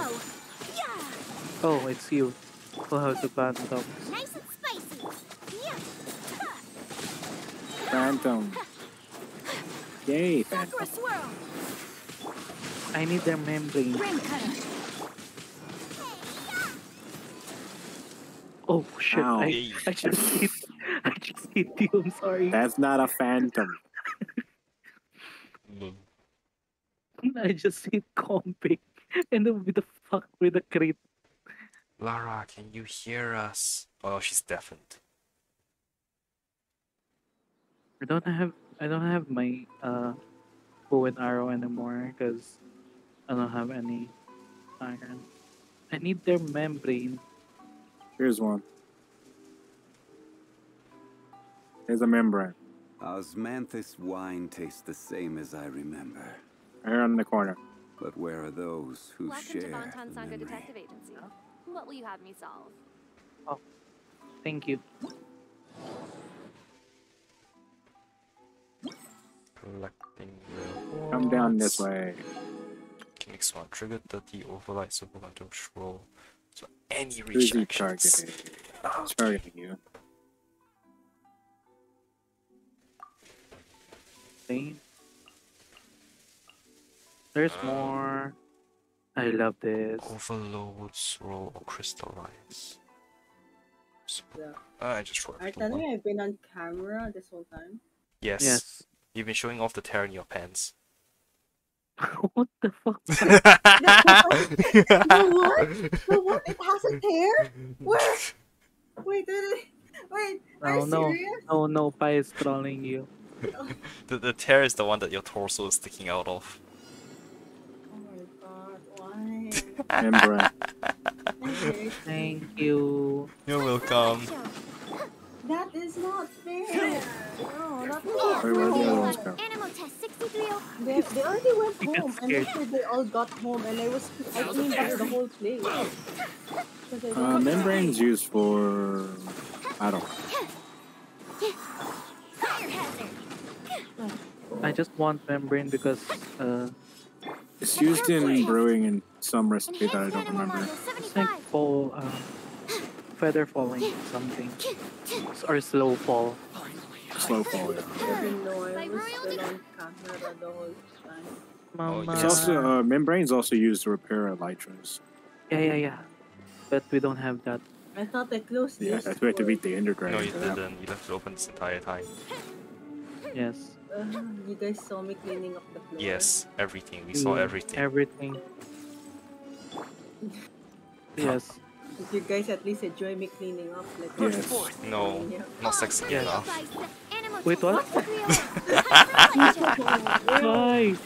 Oh, it's you. Wow, the phantoms. nice and spicy. Yeah. Phantom. Yay, Phantom. A swirl. I need their membrane. Oh shit, Ow. I, I just hit, I just hit you, I'm sorry. That's not a phantom. I just hit Compig. And then with the fuck with the crit. Lara, can you hear us? Oh, she's deafened. I don't have I don't have my uh bow and arrow anymore because I don't have any iron. I need their membrane. Here's one. Here's a membrane. Osmanthus wine tastes the same as I remember. Here in the corner. But where are those who Welcome to share Bantan the Sango memory? Detective Agency. What will you have me solve? Oh, thank you. Collecting the Come down this way. Next one, trigger 30 override superquantum scroll. So any Who's he rejections. targeting? Targeting you. See? There's more. I love this. Overload, scroll, or crystallize. Super- Yeah. Ah, I just wrote Are you the telling I've been on camera this whole time? Yes. Yes. You've been showing off the tear in your pants. what the fuck? No, what? No, what? It has a tear? Where? Wait, did it? Wait, are No, you no, serious? no, no, Pai is trolling you. the, the tear is the one that your torso is sticking out of. Oh my god, why? Thank you. You're welcome. That is not fair. No, not Wait, fair. where the other ones go? Animal test 630. They, they already went home, and scared. after they all got home, and I was I cleaned up the whole place. Uh, membrane's used for. I don't know. I just want membrane because uh, It's used in brewing in some recipe that I don't remember. it's like fall, uh, feather falling something, or slow fall. Slow fall, yeah. I didn't know I was still on camera the whole time. Mama. It's also uh, membrane's also used to repair elytras. Yeah, yeah, yeah. But we don't have that. I thought I closed Yeah, this. that's where to beat the Ender No, you didn't. You left it open this entire time. Yes. Uh, you guys saw me cleaning up the floor. Yes, everything. We saw Mm, everything. Everything. Yes. Did you guys at least enjoy me cleaning up? Like, Yes. No, Yeah. not sexy Yes. enough. Wait, what? 630. Why?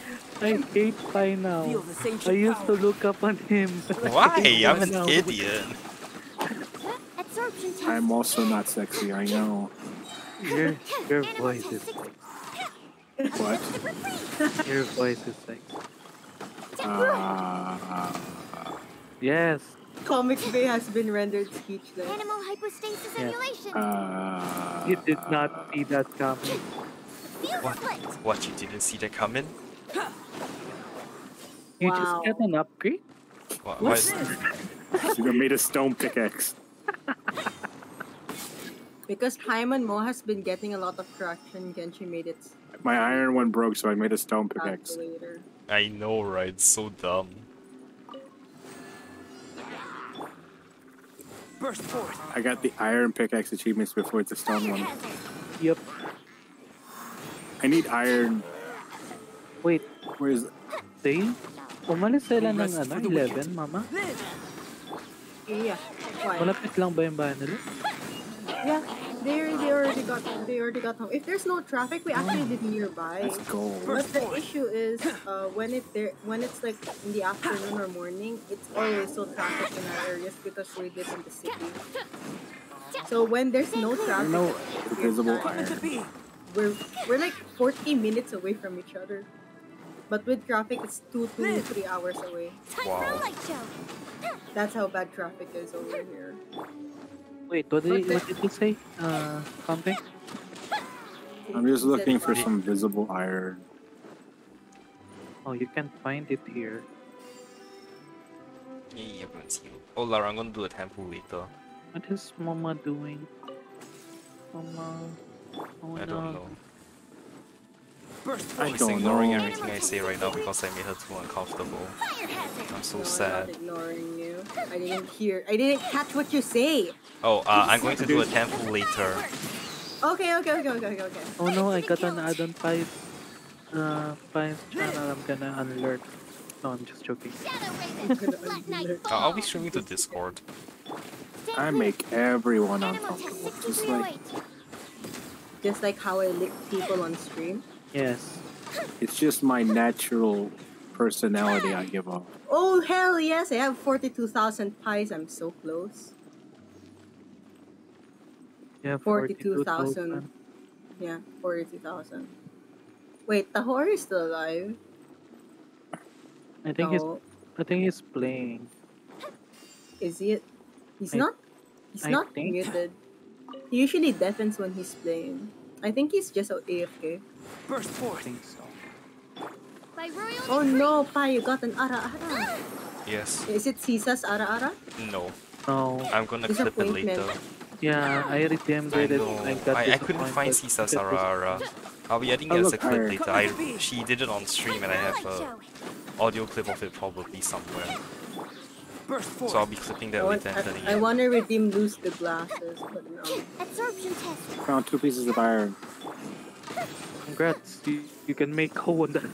I hate Pai now. I used to look up on him. Why? I'm an Now- idiot. I'm also not sexy, I know. Your your voice is What? your voice is like Uh, yes. Comics Bay has been rendered speechless. Animal hypostasis Yes. emulation. uh, You did not see that coming. What? What? You didn't see that coming? You Wow. just get an upgrade? What, What's why- You made a stone pickaxe. Because Paimon Mo has been getting a lot of traction, Genshi made it. My iron one broke, so I made a stone pickaxe. calculator. I know, right? So dumb. Burst forth. I got the iron pickaxe achievements before the stone one. Yep. I need iron. Wait, where's They? Umalis sila ng ano, 11, mama? Yeah. Malapit lang ba yung bahay nila? Yeah. They, they already got they already got home. If there's no traffic, we actually live nearby. Let's go. But the issue is uh, when it there when it's like in the afternoon or morning, it's always so traffic in our areas because we live in the city. So when there's no traffic, no we're visible done. iron. we're we're like 40 minutes away from each other. But with traffic, it's two to three hours away. Wow. That's how bad traffic is over here. Wait, what did, what did you say? Uh, something? I'm just looking for some visible iron. Oh, you can find it here. Yeah, you haven't seen it. Oh, Lara, I'm gonna do a temple later. What is Mama doing? Mama. Oh I no. don't know. I She's don't ignoring know. everything I say right now because I made her too uncomfortable. I'm so No, I'm sad. not ignoring you. I didn't hear. I didn't catch what you say. Oh, uh, I'm going to do a temple later. Okay, okay, okay, okay, okay, okay. Oh no, I got an add-on Pies, uh, Pies channel. I'm gonna unlearn. No, I'm just joking. Uh, are we streaming to Discord? I make everyone uncomfortable. Just like Just like how I lick people on stream. Yes. it's just my natural personality I give off. Oh hell yes! I have forty-two thousand pies. I'm so close. Yeah, Forty-two thousand. Yeah, forty-two thousand. Wait, Tahor is still alive. I think he's. I think he's playing. Is he? He's I- not. He's I not think- muted. He usually deafens when he's playing. I think he's just a AFK. Burst forth. think so. By royal Oh no, Pa, you got an ara ara. Yes. Is it Sisa's ara ara? No. No. I'm gonna clip it later. Yeah, I redeemed I it. know. I got I, I couldn't find disappointed Sisa that was- Sarara. I'll be adding Oh, it as a look, clip iron. later. I, she did it on stream and I have a audio clip of it probably somewhere. So I'll be clipping I that want, later and turning I, I want to redeem lose the glasses, but no. Absorption test. Found two pieces of iron. Congrats, you, you can make hoe on that.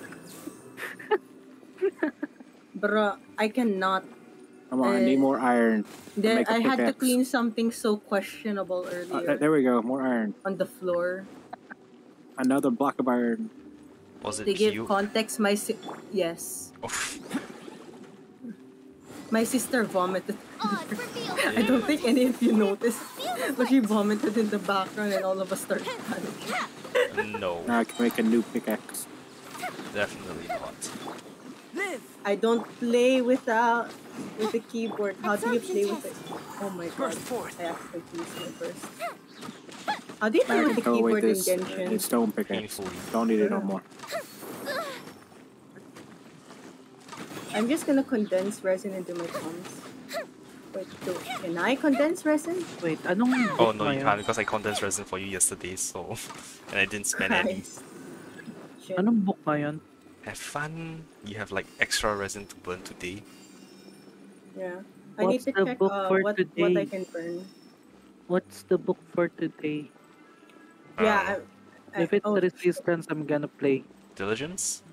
I cannot. Come on, I need Uh, more iron. to Then make a I had to clean something so questionable Uh, earlier th- there we go, more iron. on the floor. Another block of iron. Was it To give cute? context, my si- yes, Oh, my sister vomited. I don't think any of you noticed, but he vomited in the background, and all of us started panicking. no, Now I can make a new pickaxe. definitely not. I don't play without with the keyboard. How do you play with it? Oh my god! I accidentally used my first. How do you play with the wait, keyboard in this uh, Genshin? this stone pickaxe. Don't need it no more. I'm just gonna condense resin into my palms. Wait, do, can I condense resin? Wait, anong Oh no, you can't because I condensed resin for you yesterday, so and I didn't spend any. Christ. Shit. Anong book na yun? Have fun. You have like extra resin to burn today. Yeah. I need to check book uh, for what, what I can burn. What's the book for today? Yeah. I, I, If it's oh, Resistance, I'm gonna play. Diligence.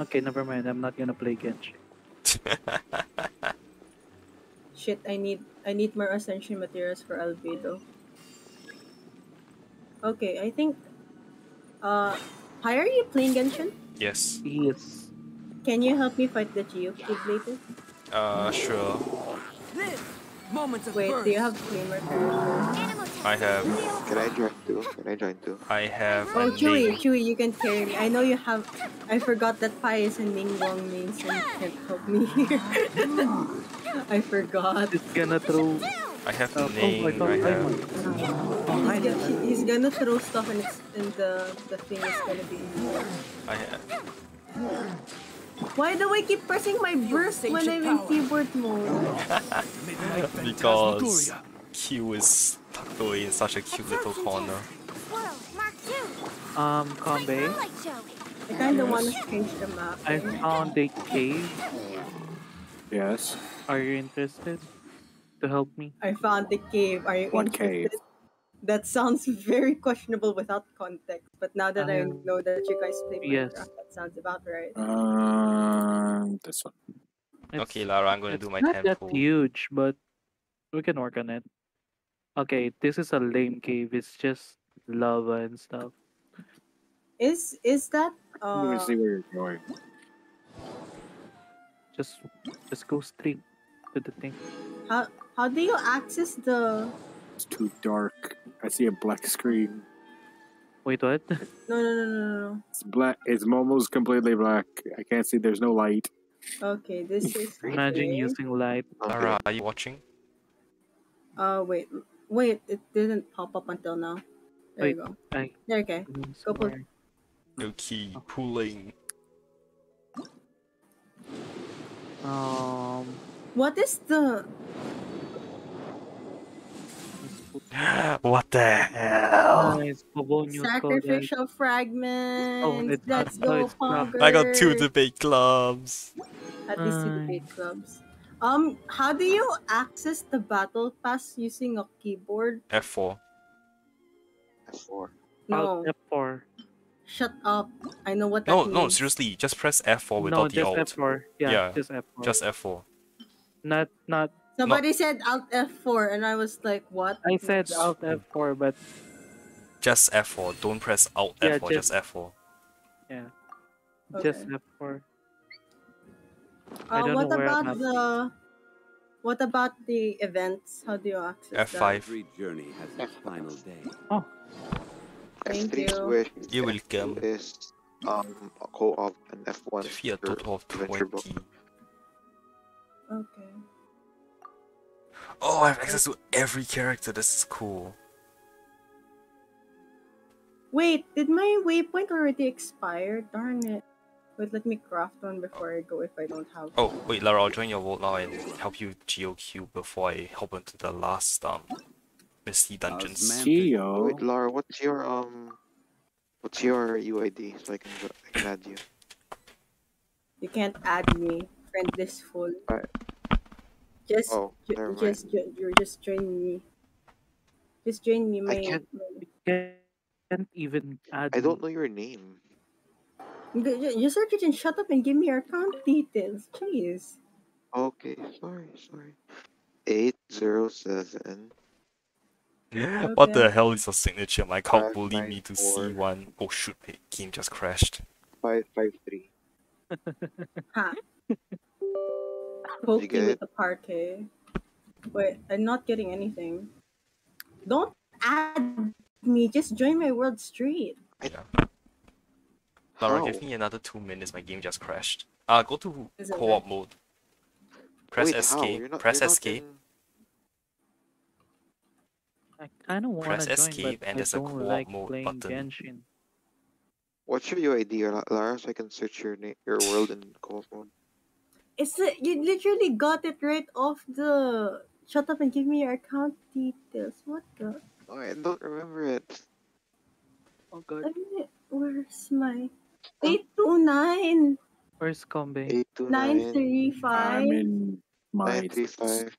Okay, never mind. I'm not gonna play Genshin. shit, I need I need more ascension materials for Albedo. Okay, I think uh Hi, are you playing Genshin? Yes. Yes. Can you help me fight the Geocube later? Uh, sure. Moments of Wait, burst. do you have flamer character? I have. Can I join too? Can I join too? I have. Oh, a Chewy, name. Chewy, you can carry me. I know you have. I forgot that Pai is a Ningguang means and can't help me here. I forgot. It's gonna throw. I have Uh, the oh, I name. thought I I have. He's, go- he's gonna throw stuff and it's and the the thing is gonna be in. I have. Why do I keep pressing my burst when I'm in keyboard mode? because Q is tucked away in such a cute little corner. Um, Kombe, I kind of want to change the map. I found a cave. Yes. Are you interested to help me? I found the cave. Are you What interested? cave? That sounds very questionable without context. But now that I Um, know that you guys play yes. Minecraft, that sounds about right. Um, this one. okay, Lara, I'm gonna do my Not that huge, but we can work on it. Okay, this is a lame cave. It's just lava and stuff. Is is that Let me uh see where you're going. Just, just go straight to the thing. how how do you access the It's too dark. I see a black screen. Wait, what? no no no no no no. It's black. It's almost completely black. I can't see. There's no light. Okay, this is Imagine okay. using light. Lara, are you watching? Uh wait wait it didn't pop up until now. There Wait, you go. I. There okay. Go pull. Okay, pulling. Um. What is the what the hell? Nice, Favonius Codex. sacrificial fragments? it's not- Let's no, go, it's not. I got two Pongers. debate clubs. At least two debate clubs. Um, how do you access the battle pass using a keyboard? F4. F4. No, Alt F4. shut up. I know what that No, means. no, seriously, just press F4 No, without the just alt. F4. Yeah, just F4. Just F4. Not, not. Somebody said Alt F4, and I was like, what? I said Alt F4, but Just F4. Don't press Alt Yeah, F4, just- just F4. yeah, just Okay. F4. I Uh, don't what know where I'm about the? What about the events? How do you access F5. that? Every journey has its final day. Oh, Thank F3 you. switch You're welcome. is um a co-op and F1 is Fee a total of adventure book. 20. Okay. Oh, I have access to every character. This is cool. Wait, did my waypoint already expire? Darn it. Wait, let me craft one before I go if I don't have Oh, wait, Lara, I'll join your vote now and help you GeoQ before I hop into the last um Misty Dungeons. Geo. Wait, Lara, what's your um, what's your UID so I can I can add you? You can't add me. Friend this full. Alright. Just, Oh, ju- never mind. just, you're just joining me. Just join me, my. can't- my- can't even add. I don't know your name. You, you- you search it and shut up and give me your account details. please. Okay, sorry, sorry. Eight zero seven. What the hell is a signature? My account Five, will lead me to four. C1. Oh shoot, the game just crashed. Five five three. Ha. You with the party. Wait, I'm not getting anything. Don't add me. Just join my world straight. Lara, How? give me another two minutes. My game just crashed. Uh, go to Is co-op mode. Press Wait, escape. Not- Press escape. in- I kind of want to join, escape but and I there's a don't co-op like mode playing button. Genshin. What's your UID, La- Lara, so I can search your your world in co-op mode? It's the, you literally got it right off the. Shut up and give me your account details. What the? Oh, I don't remember it. Oh god. I mean, Where's my eight two nine Where's Kombe? Eight two nine nine three five I'm in my. nine three five.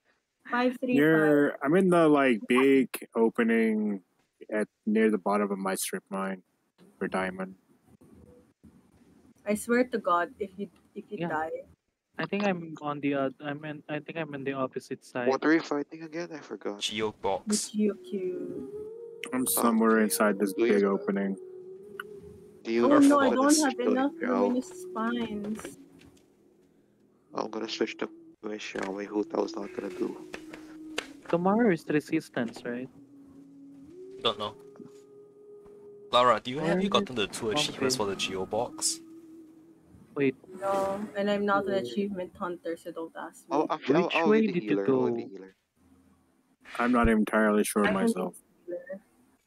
five three five? Near, I'm in the like big opening at near the bottom of my strip mine for diamond. I swear to God, if you if you Yeah. die, I think I'm on the oth- I'm in, I think I'm on the opposite side. What are you fighting again? I forgot. Geo box. GeoQ. I'm somewhere inside this big opening. Do you Oh no, I don't have enough here? luminous spines. I'm gonna switch to my Xiaomi Hoot. I was not gonna do. Tomorrow is resistance, right? Don't know. Lara, do you have you gotten the two achievements for the Geo box? Wait, No, and I'm not an achievement hunter, so don't ask me. Oh, actually, I'll, Which I'll way be the did you healer. I'll be go? the healer. I'm not entirely sure I don't myself.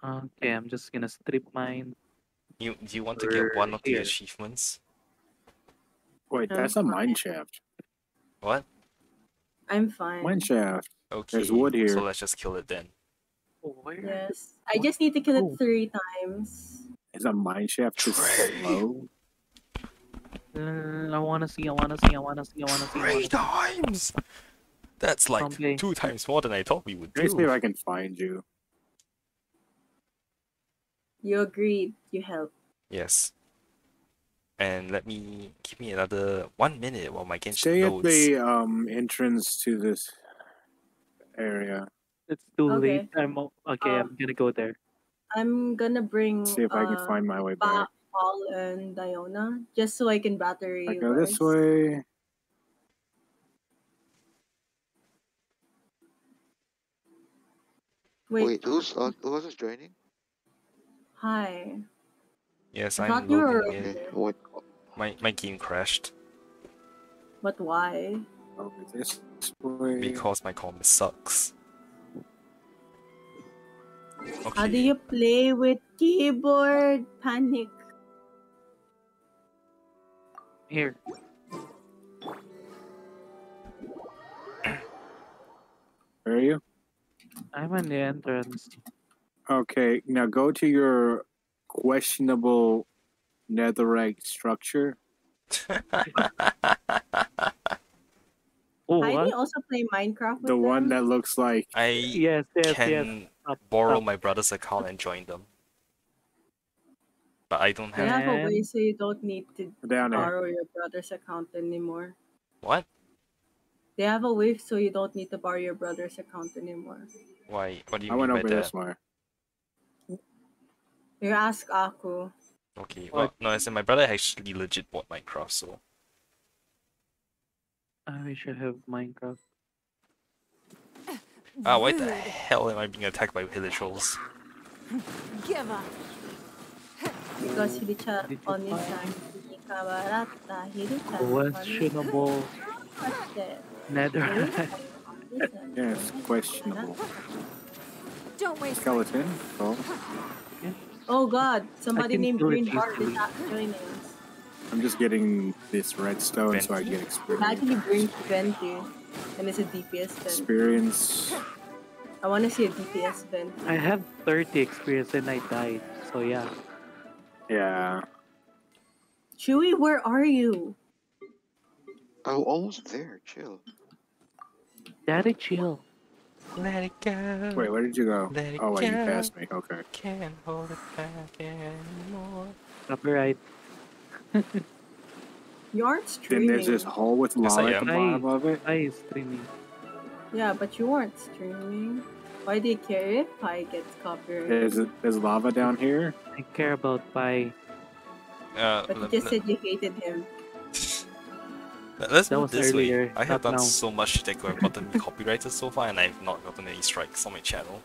okay, I'm just gonna strip mine. You do you want to get one of the Here. achievements? Wait, that's a fine. mine shaft. What? I'm fine. Mine shaft. Okay. There's wood here. So let's just kill it then. Where? Yes. I just need to kill it three times. Is a mine shaft too slow? Uh, I wanna see, I wanna see, I wanna see, I wanna see. I wanna Three see. times. That's like Someday. two times more than I thought we would Let me see if. I can find you. You agreed. You helped. Yes. And let me give me another one minute while my Genshin Stay at loads. the um entrance to this area. It's too Okay. late. I'm o- okay. I'm gonna go there. I'm gonna bring. See if I can uh, find my way back. Paul and Diona, just so I can battery I you go this way. Wait, Wait, who's uh, who was joining? hi. Yes, I I'm thought you were loading in. What? My my game crashed But why? Over this way. because my comp sucks. How do you play with keyboard? Panic. Here. Where are you? I'm in the entrance. Okay, now go to your questionable netherite structure. Oh, Heidi what? also play Minecraft with The one that looks like I Yes, yes, can yes. Up, borrow my brother's account and join them. But I don't They have have a way so you don't need to Down borrow your brother's account anymore. what? They have a way so you don't need to borrow your brother's account anymore. Why? What do you I mean went by over that? this way. You ask Aku. Okay, well, no, as in my brother actually legit bought Minecraft, so I wish I have Minecraft. ah, why the hell am I being attacked by village trolls? Give up. Because Hilicha Oni-san Hikabarata Hilicha Questionable netherite. Yes, questionable. Don't waste Skeleton. Oh, Oh god, somebody named kill Green Heart is not joining us. I'm just getting this redstone so I get It experience. actually brings Venti. And it's a DPS vent. Experience. I wanna see a DPS vent. I have 30 experience and I died. So yeah. Yeah. Chewy, where are you? Oh, almost there. Chill. Daddy, chill. Let it go. Wait, where did you go? Let it Oh, wait, you passed me. Okay. Can't hold it back anymore. Copyright. You aren't Then there's this hole with Yes, lava at the am. bottom of it. I is streaming. Yeah, but you weren't streaming. Why do you care if I gets copyright? There's there's lava down here. I care about Pi. Uh, But you just said you hated him. Let's That move was this way. I have done now. so much that could have gotten me copyrighted so far, and I've not gotten any strikes on my channel,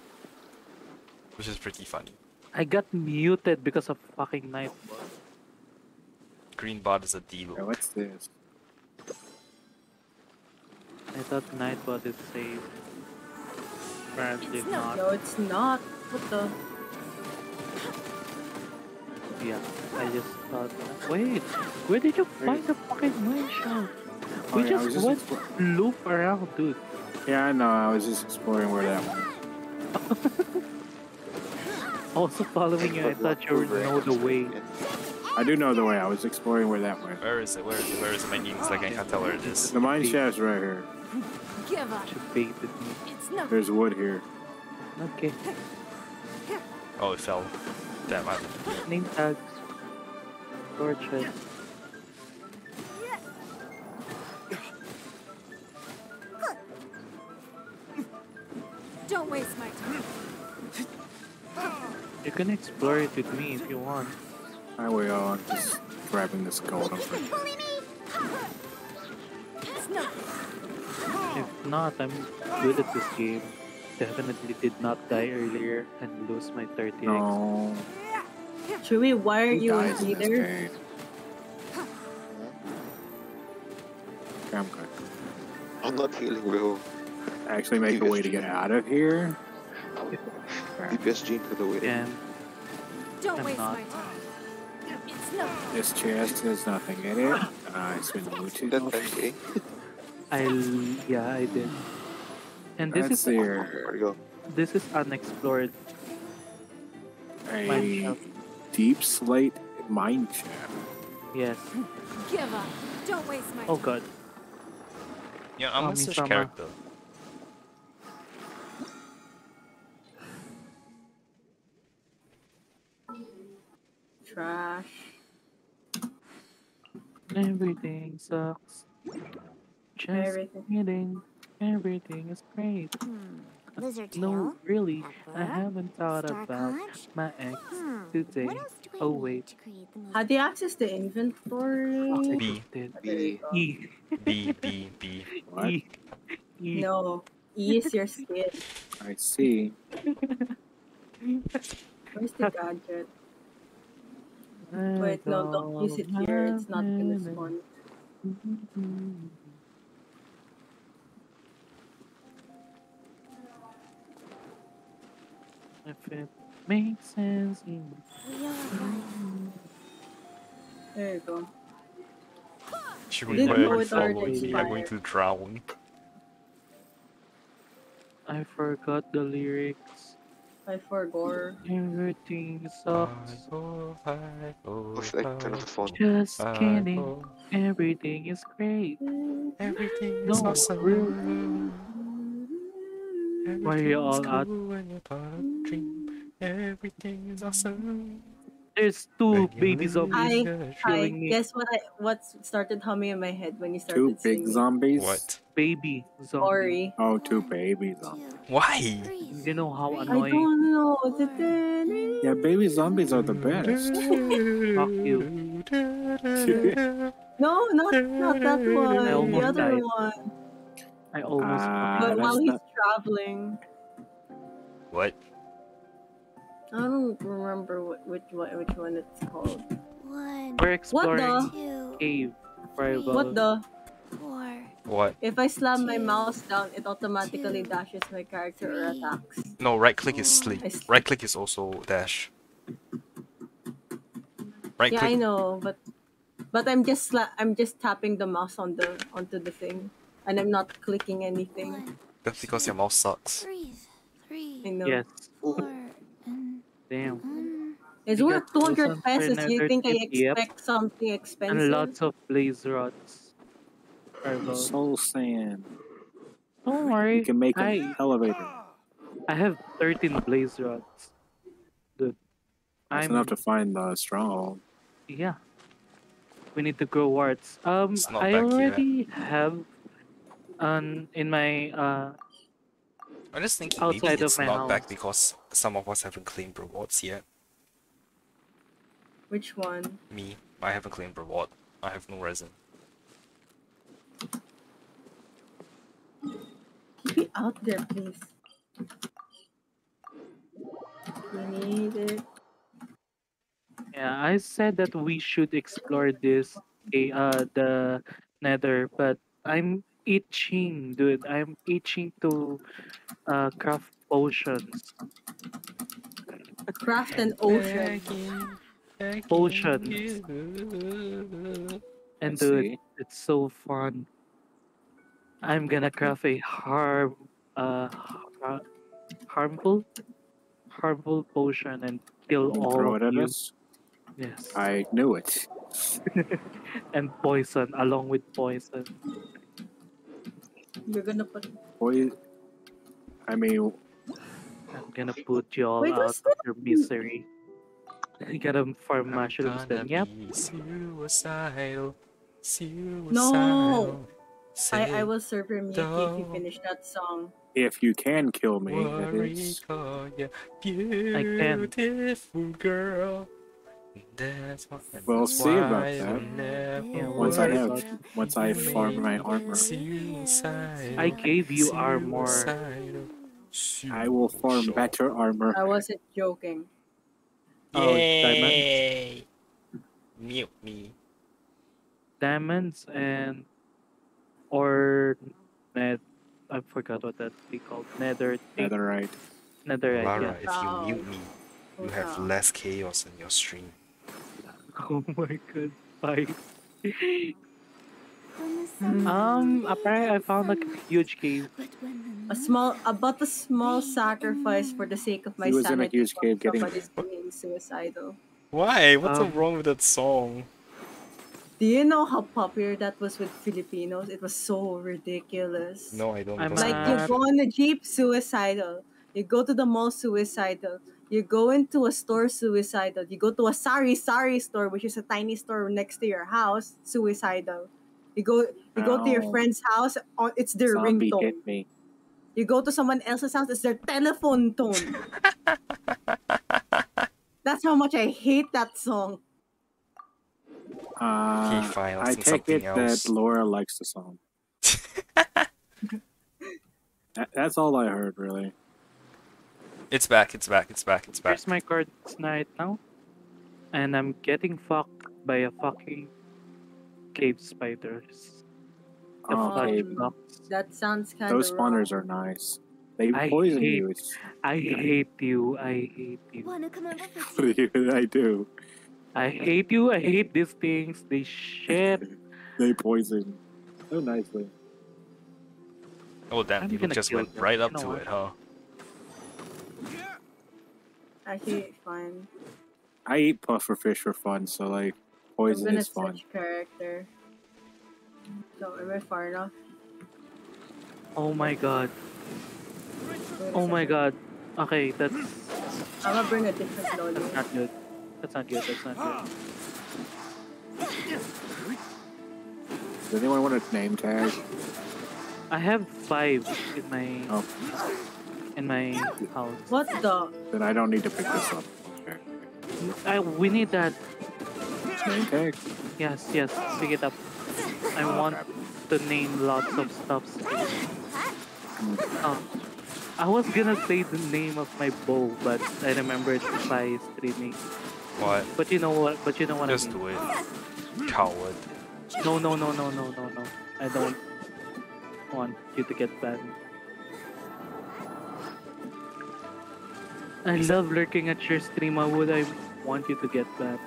which is pretty funny. I got muted because of fucking Nightbot. Green bot is a deal. Yeah, what's this? I thought Nightbot is safe. Apparently not. No, it's not. What the? Yeah, I just thought. Wait, where did you find the fucking mine shaft? Oh, We yeah, just, was just went loop around, dude. Yeah, I know. I was just exploring where that went. Also following you, I thought you would know the way. I do know the way. I was exploring where that went. Where is it? Where is it? Where is it? My name's like I can't tell where it is. The mine shaft's right here. Give up. You baited me. It's no. There's wood here. Okay. Oh, it fell. Damn, I... Name tags. Torches. Don't waste my time. You can explore it with me if you want. I will. I'm just grabbing this gold. Not, I'm good at this game. Definitely did not die earlier and lose my 30 No. Chewy, why are Who you in dies in this leader? game? Okay, I'm good. I'm not healing, bro. Actually, make a way to get out of here. DPS Gene for the way. And Don't I'm waste not. my time. It's no. This chest has nothing in it. I spin the Bluetooth. That off. 10k. I l- yeah, I did. And this That's is their There go. this is unexplored. a Mineshaft. deep slate mine shaft. Yes. Give up. Don't waste my Oh time. god. Yeah, I'm a Kami such sama. character. Trash. Everything sucks. Just Everything. kidding. Everything is great. Lizard No, tail. really, I haven't thought Star about Conch. my ex Hmm, today. Do Oh wait, to create the most How do you access the inventory? B, did There you go. E B, B, B. What? E E. No. E is your skin. I see. Where's the gadget? I Wait, no, don't use it here. It's not gonna have spawn. If it makes sense in We are right. There you go. Should I we didn't know wear it already we are going to drown. I forgot the lyrics. I forgot. Everything sucks. hi, should I turn off the phone? Just hi, kidding. Everything is great. Everything is No, awesome. really. Why are you all Everything's out? when you're part of a dream. Everything is awesome. There's two baby I, zombies I killing me. guess what I what started humming in my head when you started. Two started big zombies. What? Baby zombie. Sorry. Oh, two baby zombies. Why? You know how I annoying. don't know. Yeah, baby zombies are the best. Fuck you. No, not not that one. The other died. one. I almost. Ah, But while he's not. traveling, What? I don't remember what, which one which one it's called. One, We're exploring two, cave. Rival. What the? four, What? If I slam my mouse down, it automatically dashes my character or attacks. No, right click is sleep. Sleep. Right click is also dash. Right yeah, I know, but but I'm just sla- I'm just tapping the mouse on the onto the thing, and I'm not clicking anything. That's because your mouse sucks. breathe, three, I know. Yes. four, and Damn. one. It's You worth got 200 those on pesos. You think I tip, yep. expect something expensive? And lots of blaze rods. Rival. Soul sand. Don't worry. You can make I, an elevator. I have 13 blaze rods. Dude. That's I'm enough to find the stronghold. Yeah. We need to grow warts. Um, I back yet. already have um in my uh I just think maybe Outside of it's my not back because some of us haven't claimed rewards yet. Which one? Me, I haven't claimed reward. I have no resin. Keep it out there, please. We need it. yeah, I said that we should explore this eh, uh the nether, but I'm itching, dude. I'm itching to uh craft potions. A craft an ocean. Potions. And dude, it's so fun. I'm gonna craft a harm uh har- harmful harmful potion and kill all Throw of it you. us. Yes. I knew it. and poison along with poison. You're gonna put. Boy, I mean, I'm gonna put you all Wait, out of your misery. You gotta farm mushrooms Gonna then. Yep. be suicidal. Suicidal. No! I, I will serve your Miyaki if you finish that song. if you can kill me, that Worry, is. cause you're can. girl. That's what, We'll that's see about that. Yeah, Once I have, once I farm my armor, I gave you armor. I will farm Sure. better armor. I wasn't joking. Oh, diamonds. Yay! Mute me. Diamonds and or net. I forgot what that be called. Nether. thing. Netherite. Netherite. Lara, Yeah. if you mute me, you have less chaos in your stream. Oh my god. Bye. Um, apparently I found like a huge cave. A small, about a small sacrifice for the sake of my He was in a sanity. huge cave getting- Somebody's being suicidal. Why? What's Um, wrong with that song? Do you know how popular that was with Filipinos? It was so ridiculous. No, I don't. I'm Like that? you go on a jeep, suicidal. You go to the mall, suicidal. You go into a store, suicidal. You go to a sari sari store, which is a tiny store next to your house, suicidal. You go, you go to your friend's house, oh, it's their Zombie ringtone. hit me. You go to someone else's house, it's their telephone tone. That's how much I hate that song. Uh, Okay, fine, let's I sing take it else. that Laura likes the song. That- that's all I heard, really. It's back. It's back. It's back. It's back. Here's my cards right now. And I'm getting fucked by a fucking cave spiders. The Oh, flesh cave. That sounds kind Those of spawners are nice. They I poison hate- you. It's, I hate you. I hate you. Wanna come over what did I do? I hate you. I hate these things. They shit. They poison so nicely. Oh damn! I'm You just went them. right up You know to what? it, huh? Actually, fine. I eat pufferfish for fun, so like I'm poison gonna is fun. switch character. So, am I far enough? Oh my god. Wait a Oh my god. Okay, that's I'm gonna bring a different lolly. not good. That's not good. That's not good. Does anyone want a name tag? I have five in my Oh, in my house. What the? then I don't need to pick this up. I we need that. Name tag? Yes, yes. Pick it up. I oh, want to name lots of stuff. Oh, I was gonna say the name of my bow, but I remembered by streaming. What? But you know what? But you know what Just I mean. do it. Coward. No, no, no, no, no, no, no. I don't want you to get banned. I love lurking at your stream. Why would I want you to get banned?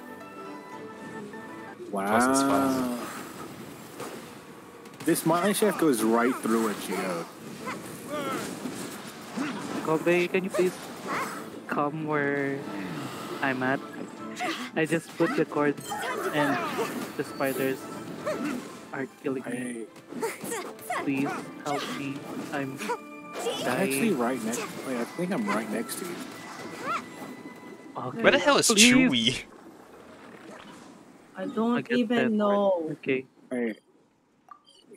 Plus it's fun. Wow. This mine shaft goes right through a geode. Kobe, can you please come where I'm at? I just put the cord and the spiders are killing me. Please help me. I'm I'm actually right next. Wait, I think I'm right next to you. Okay. Where the hell is Please. Chewy? I don't I get that even know. Okay. Hey,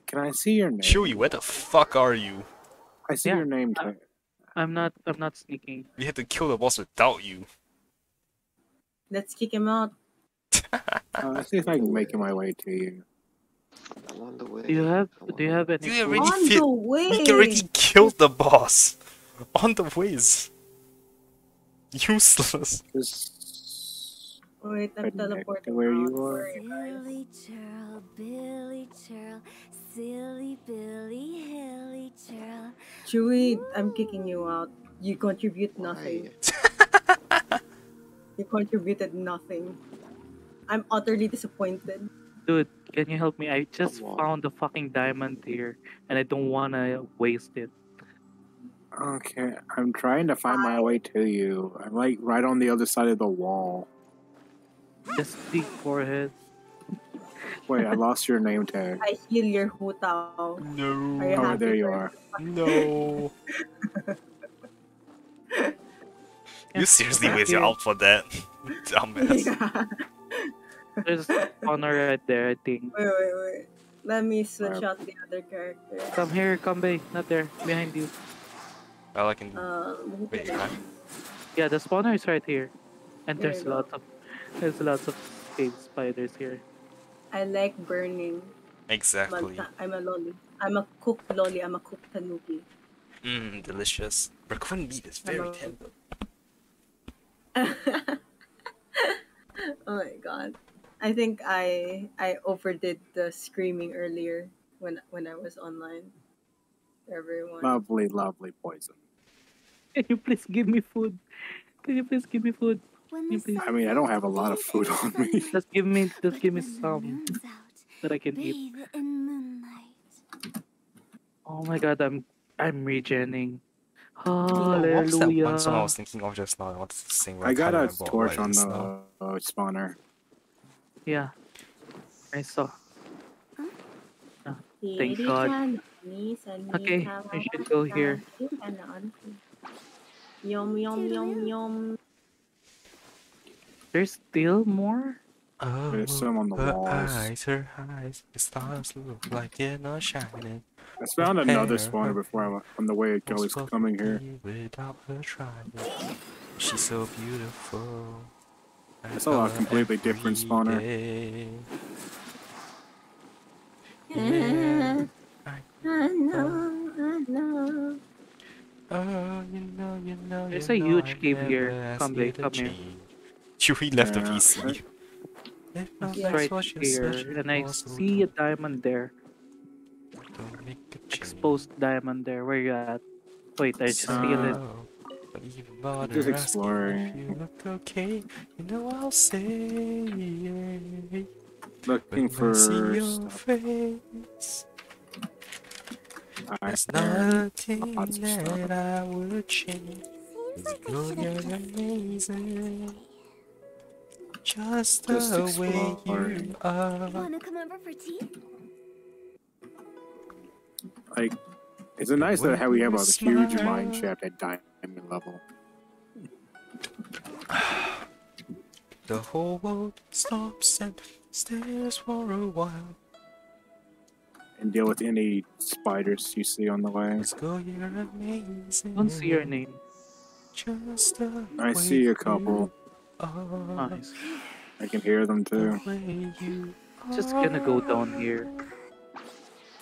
can I see your name? Chewy, where the fuck are you? I see Yeah. your name tag. I'm not I'm not sneaking. We had to kill the boss without you. Let's kick him out. Uh, let's see if I can make my way to you. I'm on the way. Do you have do you have any You food? already On fit. the way. We already killed the boss. On the whiz. Useless. Just Wait, I'm teleporting. to where you out. are. Silly churl, Billy churl, silly Billy, hilichurl. Chewy, I'm kicking you out. You contribute nothing. you contributed nothing. I'm utterly disappointed. Dude, can you help me? I just found the fucking diamond here and I don't wanna waste it. Okay, I'm trying to find my way to you. I'm like right on the other side of the wall. Just the forehead. Wait, I lost your name tag. I heal your Hu Tao. Are you No. Oh, happy there you are. No. You seriously waste your Yeah. out for that? Dumbass. Yeah. There's honor right there, I think. Wait, wait, wait. Let me switch uh, out the other character. Come here, Kambe. Not there. Behind you. Well, I can. Um, Wait, can Yeah, the spawner is right here. And There there's you go. lots of there's lots of cave spiders here. I like burning. I'm a, Exactly. I'm a lolly. I'm a cooked lolly. I'm a cooked tanuki. Mmm, delicious. Raccoon meat is very Hello. tender. oh my god. I think I I overdid the screaming earlier when when I was online. Everyone. Lovely, lovely poison. Can you please give me food? Can you please give me food? Please? I mean, I don't have a lot of food on me. Just give me just give me some. that I can eat. Bathe in moonlight. Oh my god, I'm I'm regening. What was that Hallelujah. one song I was thinking of just now? I wanted to sing. I got a torch on the now. uh, spawner. Yeah. I saw. Thank God. Okay, we should go here. Yum yum yum yum. There's still more? Oh, There's some on the her walls. eyes, her eyes, the stars look like they're not shining. I found another Compare spawner before I went on the way I was coming here. Without her trying, she's so beautiful. I saw a completely different spawner. day. I know, I know. Oh, you know, you know, There's you a know huge cave here. Come, you babe, to come here. change. You left the Yeah. PC. If my It's life right here, and I see a diamond there. don't make a change. Exposed diamond there. Where you at? Wait, I just feel it. But Just asking exploring. if you look okay, you know I'll say Looking for I see your face. There's there. nothing that I would change. It's you're amazing. Just the way you are. Wanna come over for tea? Like, is it nice that how we have a huge mine shaft at diamond level? The whole world stops and stares for a while. And deal with any spiders you see on the way. Let's go, you're amazing. Don't see your name. Just the I see a couple. Nice. I can hear them too. The way Just gonna go down here.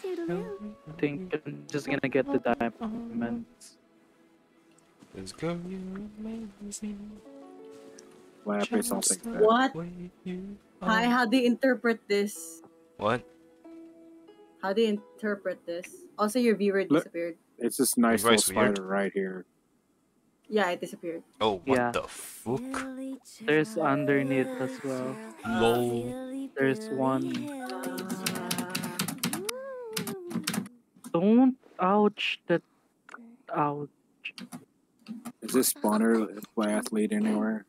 I think I'm just gonna get the diamonds. Let's go, you're amazing. Lapis, I'll Just that. What? way you Hi, are. how do you interpret this? What? How do you interpret this? Also, your viewer Look- disappeared. It's this nice little voice weird. spider right here. Yeah, it disappeared. Oh, what Yeah. the fuck? There's underneath as well. Lol. There's one. Don't ouch that ouch. Is this spawner path lead anywhere?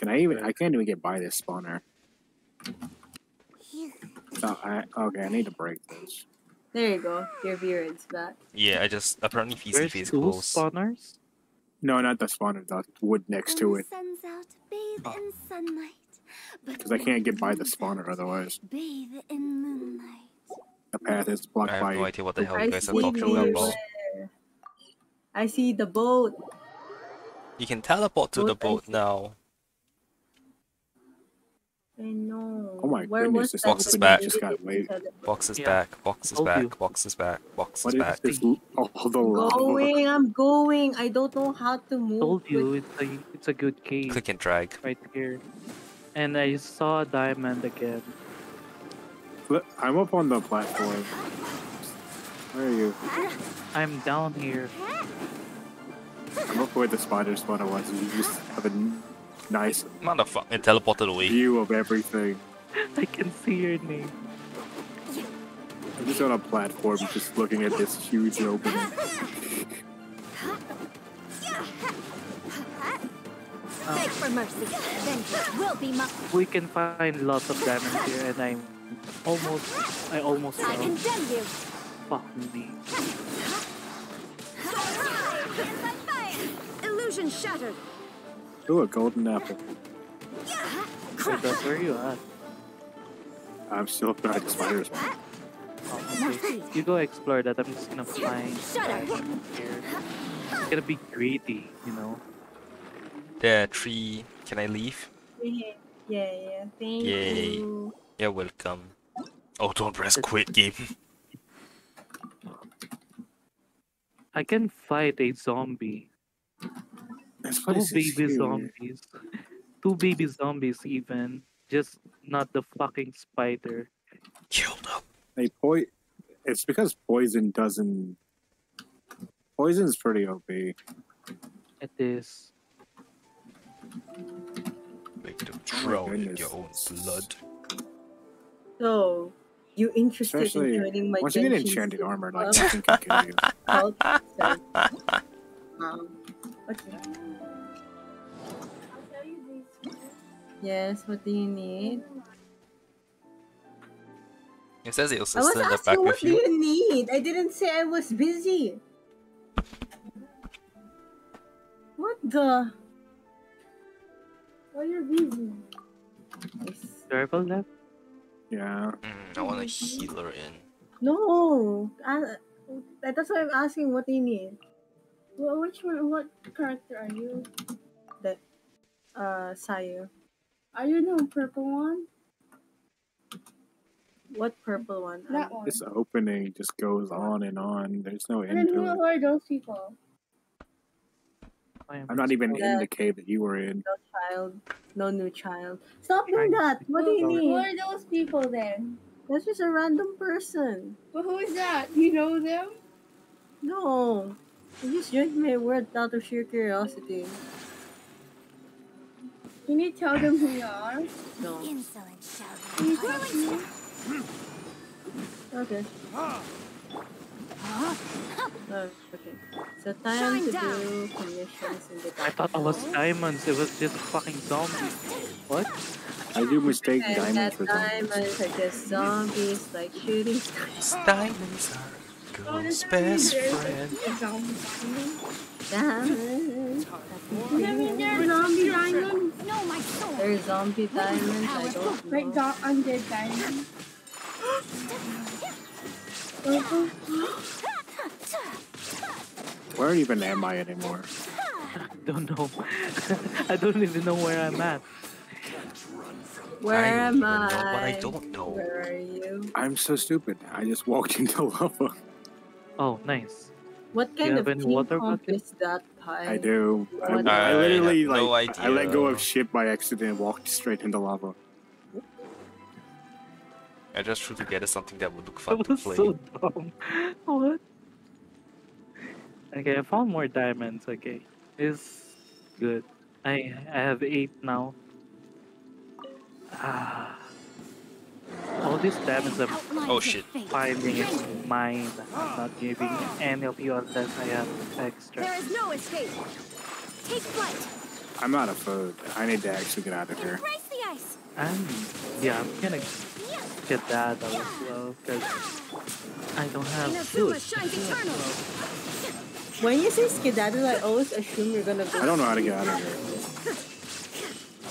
Can I even? I can't even get by this spawner. Oh, I, okay, I need to break this. There you go. Your viewer is back. Yeah, I just apparently PC There's face close. spawners. No, not the spawner. The wood next to it, Sun's out, bathe oh. in sunlight. But because I can't get by the spawner otherwise. bathe in moonlight. The path is blocked by. I have by. no idea what the hell I you guys are see talking you. about. I see the boat. You can teleport to the Boat, I now. I know. Oh my Where goodness, this box is back. just got late. Box is Yeah, back. Box is back. you. Box is back. Box What is is back. this? Oh, the lava. Going, I'm going. I don't know how to move. Told with- you it's a it's a good cave Click and drag. right here. And I saw a diamond again. I'm up on the platform. Where are you? I'm down here. I'm up where the spider spawner was. You just have a n- nice Motherfucker, it teleported away. view of everything. I can see your name. I'm just on a platform, just looking at this huge opening. Beg for mercy. Vengeance will be mine. We can find lots of diamonds here, and I'm almost I almost I condemn you. Fuck me. Illusion shattered. Ooh, a golden apple. Hey, bro, where are you at? I'm still behind the spider spawn. Oh, okay. You go explore that. I'm just gonna find diamonds here. It's gonna be greedy, you know. There, tree. Can I leave? Yeah, yeah, yeah. Thank Yay. you. You're welcome. Oh, don't press quit game. I can fight a zombie. This Two place baby huge. zombies. Two baby zombies even. Just not the fucking spider. Killed up. Hey, poi- It's because poison doesn't. Poison's pretty OP. It is. Make them Oh drown in goodness. your own blood. So, you interested Especially in joining my once you get Genshin enchanted Super armor, like nothing can kill you. Um, okay. Yes, what do you need? It says it'll I was sustain the back asking what with do you. you need? I didn't say I was busy. What the? Why are you're busy? Turtle left? Yeah. Mm, I want a healer in. No, I, that's why I'm asking. What do you need? Well, which one? What character are you? The, uh, Sayu. Are you the purple one? What purple one? That um, one. This opening just goes on and on. There's no end then who to it. are those people? I'm not even in the cave that you were in. No child, no new child. Stop doing that. What do you mean? Who are those people then? That's just a random person. But who is that? You know them? No, you just joined my word out of sheer curiosity. Can you tell them who you are? No. Insolent shall Can you tell me? Okay. Huh? Oh, okay. So time Shine to down. do commissions in the I thought it was diamonds. It was just a fucking zombies. What? I do mistake And diamonds that for zombies. diamonds are just zombies, like shooting stars. Diamonds are girl's best friend. Diamonds. I mean, they're zombie diamonds. No, my sword. They're zombie diamonds. I don't know. Like do- undead diamonds. Where even am I anymore? I don't know. I don't even know where I'm at. Where I am I? know what I don't know. Where are you? I'm so stupid. I just walked into lava. Oh, nice. What kind of any team water comp is that pie? I do. I, What- I I literally have like no I let go of ship by accident and walked straight into lava. I just threw together something that would look fun That to play. so dumb. What? Okay, I found more diamonds. Okay, it's good. I I have eight now. Ah, all these diamonds I'm Oh shit. finding is mine. I'm not giving any of you unless I have extra. There is no escape. Take flight. I'm out of food. I need to actually get out of here. Embrace the ice. I'm yeah, I'm gonna get that out as well because I don't have food. Inazuma. When you say skedaddle, I always assume you're gonna go. I don't know how to get out of here.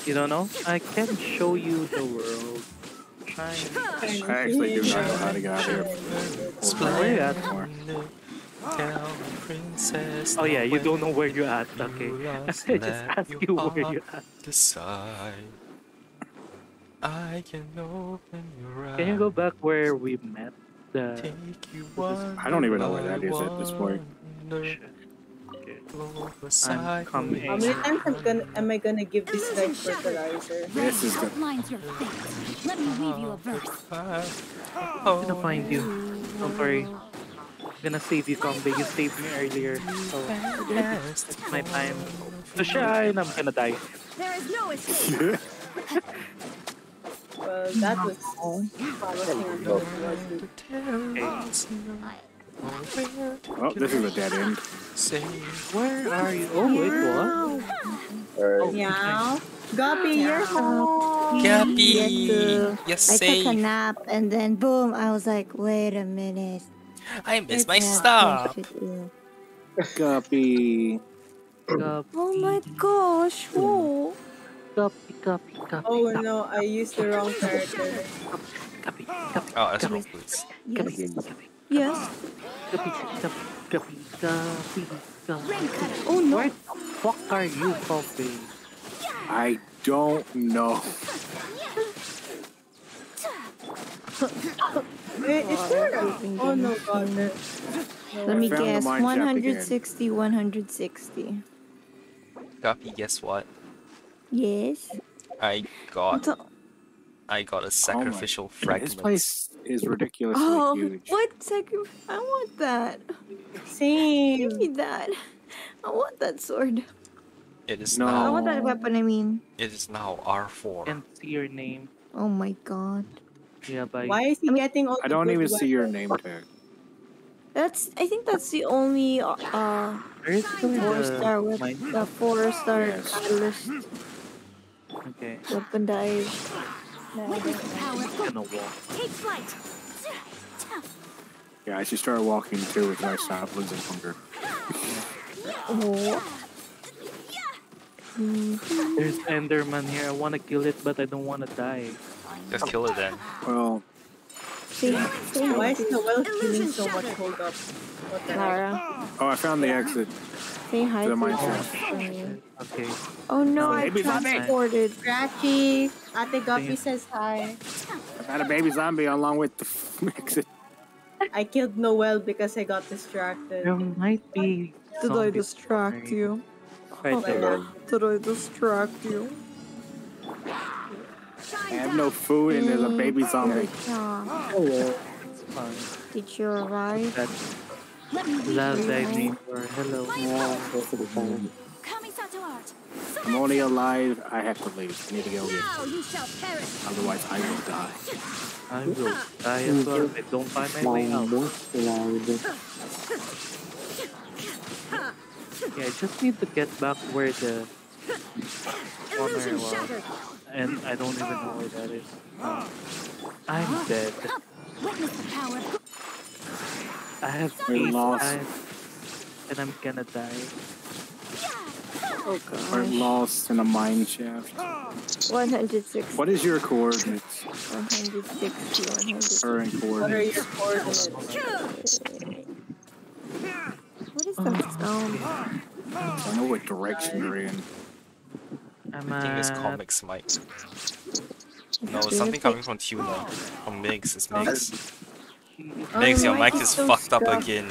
You don't know? I can show you the world. Try. I actually do not know how to get out of here. Where you at? Tell princess. Oh yeah, you don't know where you're at. Okay. I Just just ask you where you're at. Decide. I can open your eyes. Can you go back where we met? The Take you I don't even know where that is at this point. I'm coming. How many times am, gonna, am I gonna give this guy fertilizer? This is good. Outlines your fate. Let me weave you a verse. I'm gonna find you. Don't worry. I'm gonna save you, Combe. You saved me earlier. So it's my time to shine. I'm gonna die. There is no escape. Well, that was promising until it wasn't. Oh, this is a dead end. Say, Where are you? Oh wait, what? Alright. Meow. Guppy, you're home. Gappy! You're I safe. took a nap and then boom, I was like, wait a minute. I miss my stop. stuff. not true. Guppy. Oh my gosh, whoa. Guppy, guppy, guppy. Oh no, I used the wrong character. Guppy, Guppy. Oh, that's wrong, please. Yes. Yes. Guppy, guppy, guppy, guppy, guppy. Oh no. Where the fuck are you, Combe? I don't know. Is there a... Oh no, God. there- Let me I found the guess. mine shaft again. 160, 160. Gappy, guess what? Yes. I got So- I got a oh sacrificial This fragment. place is ridiculously Oh, huge. what second? I want that. Same. Give me that. I want that sword. It is I now. want that weapon, I mean. It is now R4. Can see your name. Oh my god. Yeah, by Why is he getting all I the don't good even see your name tag. That's I think that's the only uh Where's the four star mine? weapon the four star Yes. catalyst Okay. weapon that I I'm gonna walk. Take flight. Yeah, I should start walking too if I stop losing hunger. oh. There's Enderman here. I wanna kill it, but I don't wanna die. Just kill it then. Well, See, see Why is the well feeling so much hold up? What the heck? Oh, I found the exit. Say hi To the to mine Okay. Oh no, Oh, I baby zombie. transported. Scratchy, Ate Guppy says hi. I got a baby zombie along with the exit. I killed Noel because I got distracted. There might be. Did I distract somewhere. you? Right Oh there. Did I distract you? I have no food and there's a baby mm, zombie. Oh well. It's fine. Did you arrive? That's Let me lead love you. that name for hello. Kamisato. I'm only alive. I have to leave. I need to go get Now you shall perish. Otherwise, I will die. I will die as well if I don't find my way out. Yeah, I just need to get back where the corner Illusion was. And I don't even know where that is. I'm dead. Witness the power of I have We're eight lost. lives. And I'm gonna die. Oh We're lost in a mine shaft. 160. What is your coordinates? 160. 160. Current What are your coordinates. coordinates? What is that oh. sound? I know what direction you're in. I'm I think it's at comics, Mike. No, something coming from Tuna. From Mix, It's Migs. Oh, Migs, your your mic mic is is so fucked up again.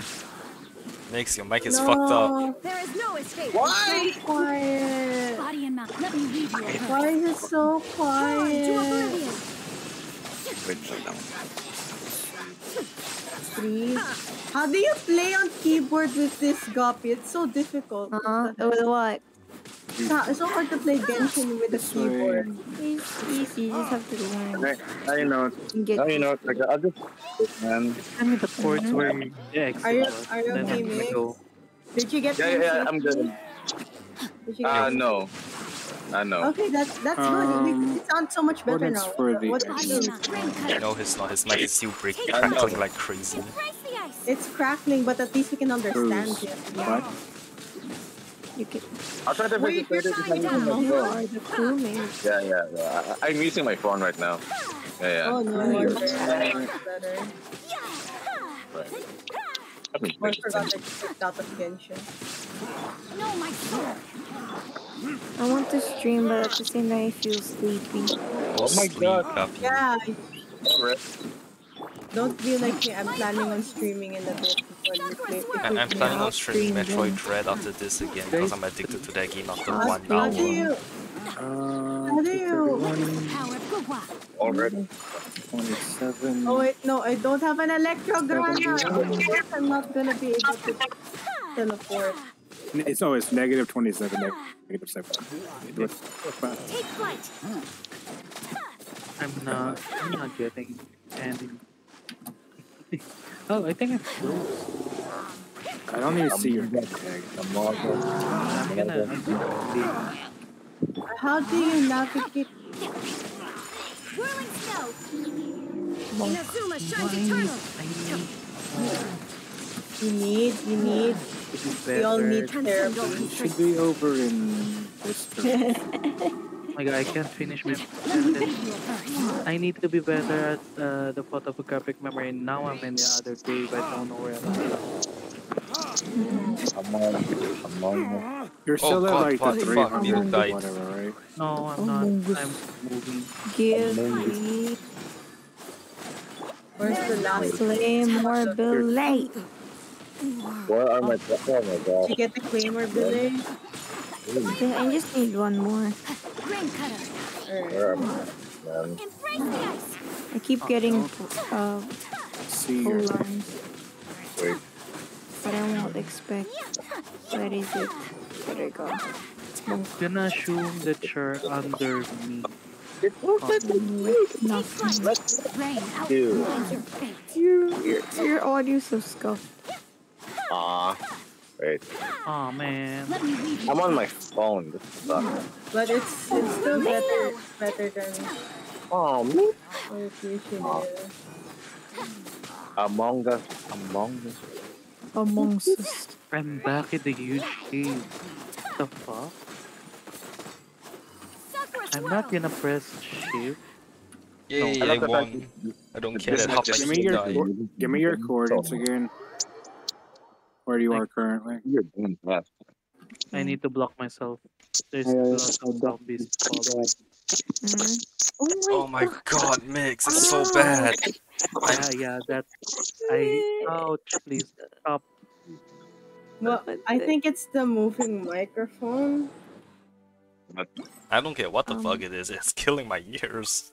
Migs, your mic is fucked up. No. There is no escape. Why? So quiet. Body and mouth. Let me lead you. over. Why is it so Torn to quiet? oblivion. Please. How do you play on keyboard with this guppy? It's so difficult. Uh-huh. With what? It's, not- it's so hard to play Genshin with a keyboard. It's easy. You just have to learn. Okay, now you know. and Get Now you know. Like, I'll just. Man. Send me the ports where the exit Are you- are you then okay, I'm gonna Migs? go. Did you get Yeah, yeah, yeah, I'm good. Did you Uh, no. I know. Okay, that's that's good. We, Um, it sounds so much better coordinates now. for the What Body do and you- mouth. Ring cutter. No, it's not. His mic is still break Take crackling like crazy. Embrace the ice. It's crackling, but at least we can understand Cruise. it. What? You can. I'll try to Wait, fix it. you're later trying because to I'm using You my are phone. the crewmate. Yeah, yeah, yeah. I- I'm using my phone right now. Yeah, yeah. Oh no, You're better. It's better. Right. I forgot that you picked out Genshin. No, my sword. I want to stream, but at the same time, I feel sleepy. Oh my god. Yeah, Alright. Don't be like me. I'm planning on streaming in a bit before you play. if I- we I'm planning on streaming Metroid. Dread after this again because I'm addicted to that game after How one how do hour. you? Uh, How do you? Power of Guhua. Already. 27. Oh wait, no, I don't have an electro granite. Of I'm not gonna be able to teleport. It's always negative 27, neg- negative 7. Take flight. I'm not. I'm not getting any. oh, I think I'm close. I don't even see your name tag. I'm gonna. I'm gonna. How do you navigate? Whirling snow. Inazuma shines eternal. You need, you need. This is We all better. need therapy. It should be over in this turn. My god, I can't finish my sentence. I need to be better at uh, the photographic memory. Now I'm in the other cave. I don't know where I'm at. Come on. Come on. You're Oh at like what the the fuck? 300 Neil died. whatever, right? No, I'm not. I'm moving. Give me Where's the last? Claymore Belay. Where are my. Oh my Did you get the claimer belay? I just need one more. Where am I? Man. Embrace the ice. I keep getting uh, See full your lines, Wait. but I won't expect. Where is it? There we go. gonna assume that you're under me. Nothing. Rain Dude. outlines your fate. Your, your, your audio's so scuffed. Aw. Wait. Oh man. Let me weave you I'm on my phone. This sucks. But it's it's still better better than Oh, me? what it usually Oh. Among Us. Among Us. Amongst us. I'm back in the huge cave. The fuck? I'm not gonna press shift. Yay, I I love the won. I don't care just- just- Give me your died. give me your coordinates again. Where you are currently. You're doing best. I need to block myself. There's Yeah, lots of zombies following. Oh my god, Migs, it's so Ah. bad. Yeah, yeah, that. I. Ouch, please stop. Well, I think it's the moving microphone. I don't care what the Um, fuck it is, it's killing my ears.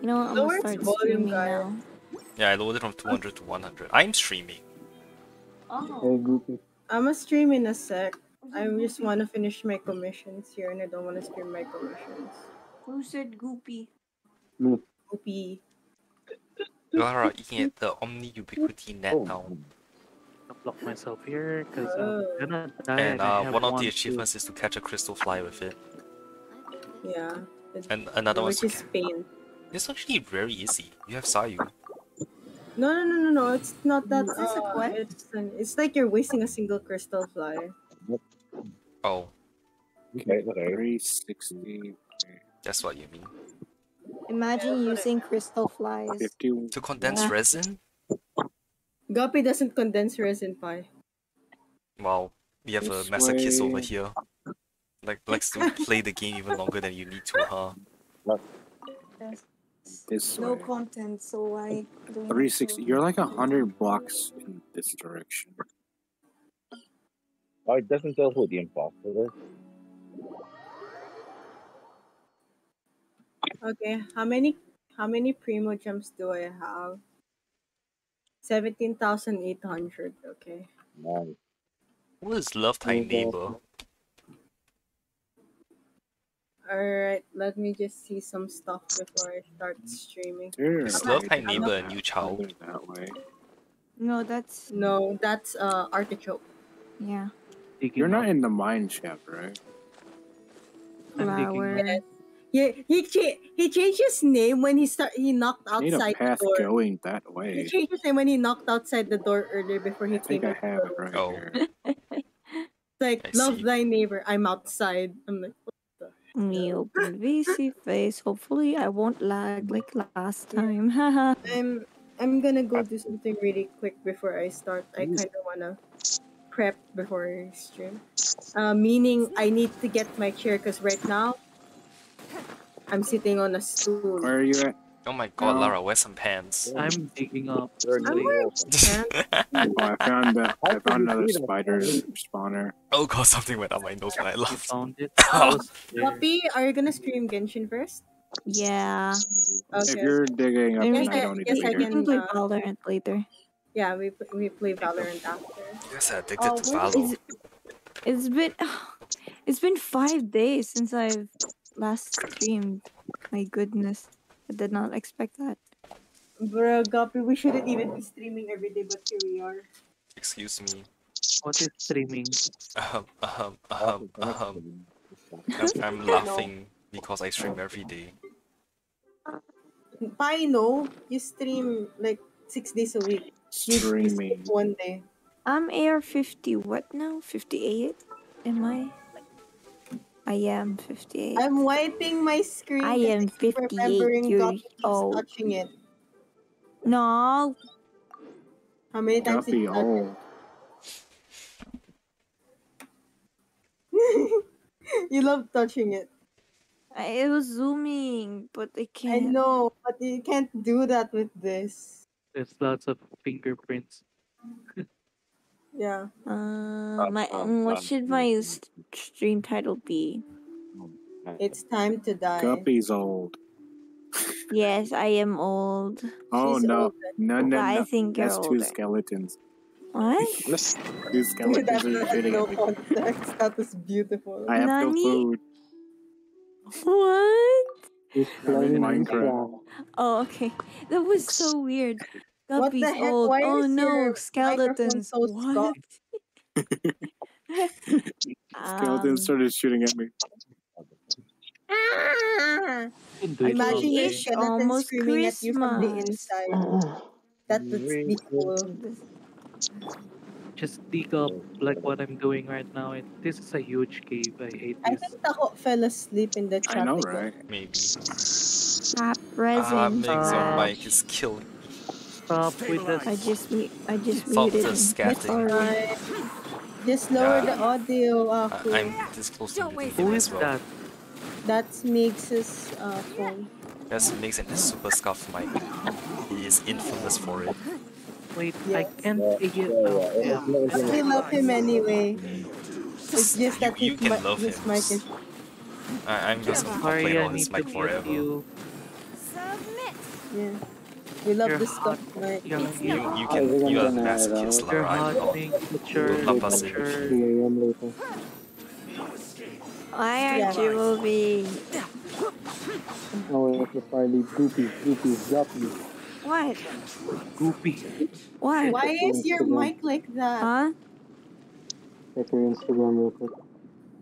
You know what? I'm gonna start streaming now. Yeah, I lowered it from 200 to 100. I'm streaming. Oh. I'm gonna stream in a sec. I just want to finish my commissions here, and I don't want to stream my commissions. Who said goopy? Goopy. You are eating at the Omni Ubiquity net Oh. now. I'll block myself here because Oh. I'm gonna die. And I uh, have one of the too. achievements is to catch a crystal fly with it. Yeah. it- And another one is Which to is pain. It's actually very easy. You have Sayu. No, no, no, no, no. It's not that. Is this a uh. It's, an, it's like you're wasting a single crystal fly. Oh, Okay, whatever. 360, that's what you mean. Imagine using crystal flies. 50. To condense Yeah. resin? Guppy doesn't condense resin pie. Wow, we have a This masochist over here. Like likes to play the game even longer than you need to, huh? This No way. content, so I don't. 360. You're like a hundred blocks in this direction. Oh, it doesn't tell who the imposter is. Okay, how many how many primogems do I have? Seventeen thousand eight hundred. Okay. Nice. Who is Love Thy Neighbor? All right. Let me just see some stuff before I start streaming. There. Is Love Thy Neighbor a new child? That way. No, that's No, that's uh artichoke. yeah. You're not in the mine shaft, right? Flower. Yes. Yeah, he cha- he changed his name when he start he knocked Need a outside the door. going that He way. changed his name when he knocked outside the door earlier before he I came I in. have it right Oh. here. Like I love see. thy neighbor. I'm outside. I'm like, what the? Me open VSeeFace. Hopefully, I won't lag like last time. I'm I'm gonna go do something really quick before I start. I kind of wanna prep before I stream. Uh, meaning I need to get my chair because right now I'm sitting on a stool. Where are you at? Oh my god, No. Lara, wear some pants. I'm digging up. I'm wearing oh, oh, I found that. I found another spider spawner. oh god, something went up my nose when I You found it. I was. Puppy, are you gonna stream Genshin first? Yeah. If Okay. you're digging up, Yes, then I I- don't need yes, to I be We here. can play Valorant later. Yeah, we we play Valorant after. You guys are addicted Oh, to what Valo. It's, it's been it's been five days since I've last streamed. My goodness, I did not expect that. Bro, Guppy, we shouldn't even be streaming every day, but here we are. Excuse me. What is streaming? Ahem, ahem, ahem, ahem. I'm, I'm laughing because I stream every day. Pai, no, you stream like six days a week. You, you Streaming. one day. I'm AR fifty. What now? Fifty eight? Am I? I am fifty eight. I'm wiping my screen. I am 58 remembering years old. touching it. No. How many times did Guppy you touch old. it? you love touching it. I it was zooming, but I I can't. I know, but you can't do that with this. There's lots of fingerprints. Yeah. Uh, my um, what should my stream title be? It's time to die. Guppy's old. Yes, I am old. Oh She's no, old. no, no, But I no. think you're That's two older. skeletons. What? These That skeletons are has no context. That is beautiful. I have no food. What? I'm in Minecraft. Oh, okay. That was so weird. What the heck? old. Why Oh is no, your skeletons. so What? Skeletons Um, started shooting at me. Ah! Imagine your It's skeleton almost screaming at you from the Christmas. inside. That would be cool. Just dig up like what I'm doing right now. It, this is a huge cave. I hate I this. think Taho fell asleep in the I know, right? Maybe. Stop Ah, present. Mix of mic is killing me. Stop with this. I just mu- I just Stop muted the him. scatting. Alright. Just lower Yeah. the audio, I- Aku. I'm this close to muting Who him is as well. that? That's Migs's uh, phone. That's Mix and his super scuff mic. He is infamous for it. Wait, I can't figure out. Yeah. But we love him anyway. It's just that You his, can love his him. mic is. I, I'm just gonna Sorry, complain on his mic forever. you. Yeah. We love You're this stuff, right? You're, You, you, you can you are the best Kinsler you're I know. hotting butcher, Love us. butcher. Why aren't Yeah. you moving? Oh, it's a Farley. Goopy, Goopy, Guppy. What? Goopy. What? Why is your mic like that? Huh? Check your Instagram real quick.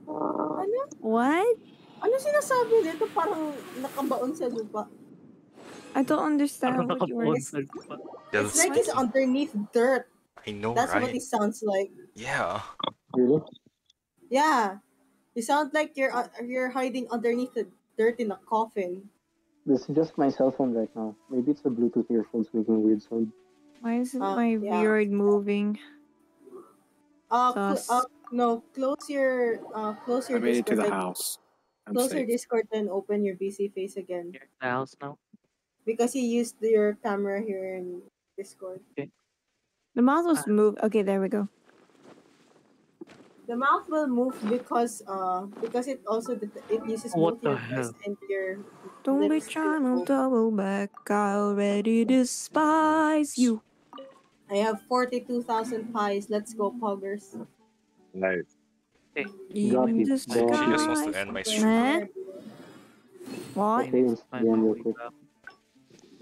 Ano? What? Ano sinasabi nito? Parang nakabaon sa lupa. I don't understand what you were. It's Jealous. like he's underneath dirt. I know, That's what it sounds like. Yeah. Really? Yeah. You sound like you're uh, you're hiding underneath the dirt in a coffin. This is just my cell phone right now. Maybe it's the Bluetooth earphones making weird sound. Why isn't Uh, my yeah. beard moving? Uh, cl- uh no, close your uh close I your made it to the house. I'm Close your safe. Discord and open your VSeeFace again. You're in the house now. Because you used your camera here in Discord. The mouth was moved. Okay, there we go. The mouth will move because uh because it also it uses What both your the hell? and your Don't be trying to double back. I already despise you. I have forty two thousand pies. Let's go, poggers. Nice. Even the She just wants to end my stream. red. What? Okay,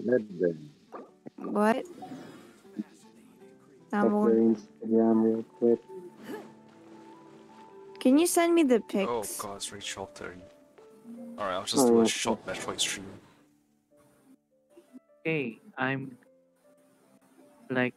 Instagram real quick. Let them. What? Number. Instagram real quick. Can you send me the pics? Oh pics? god, it's reached shot 30. Alright, I'll just Oh, do a yeah. short Metroid stream. Hey, I'm like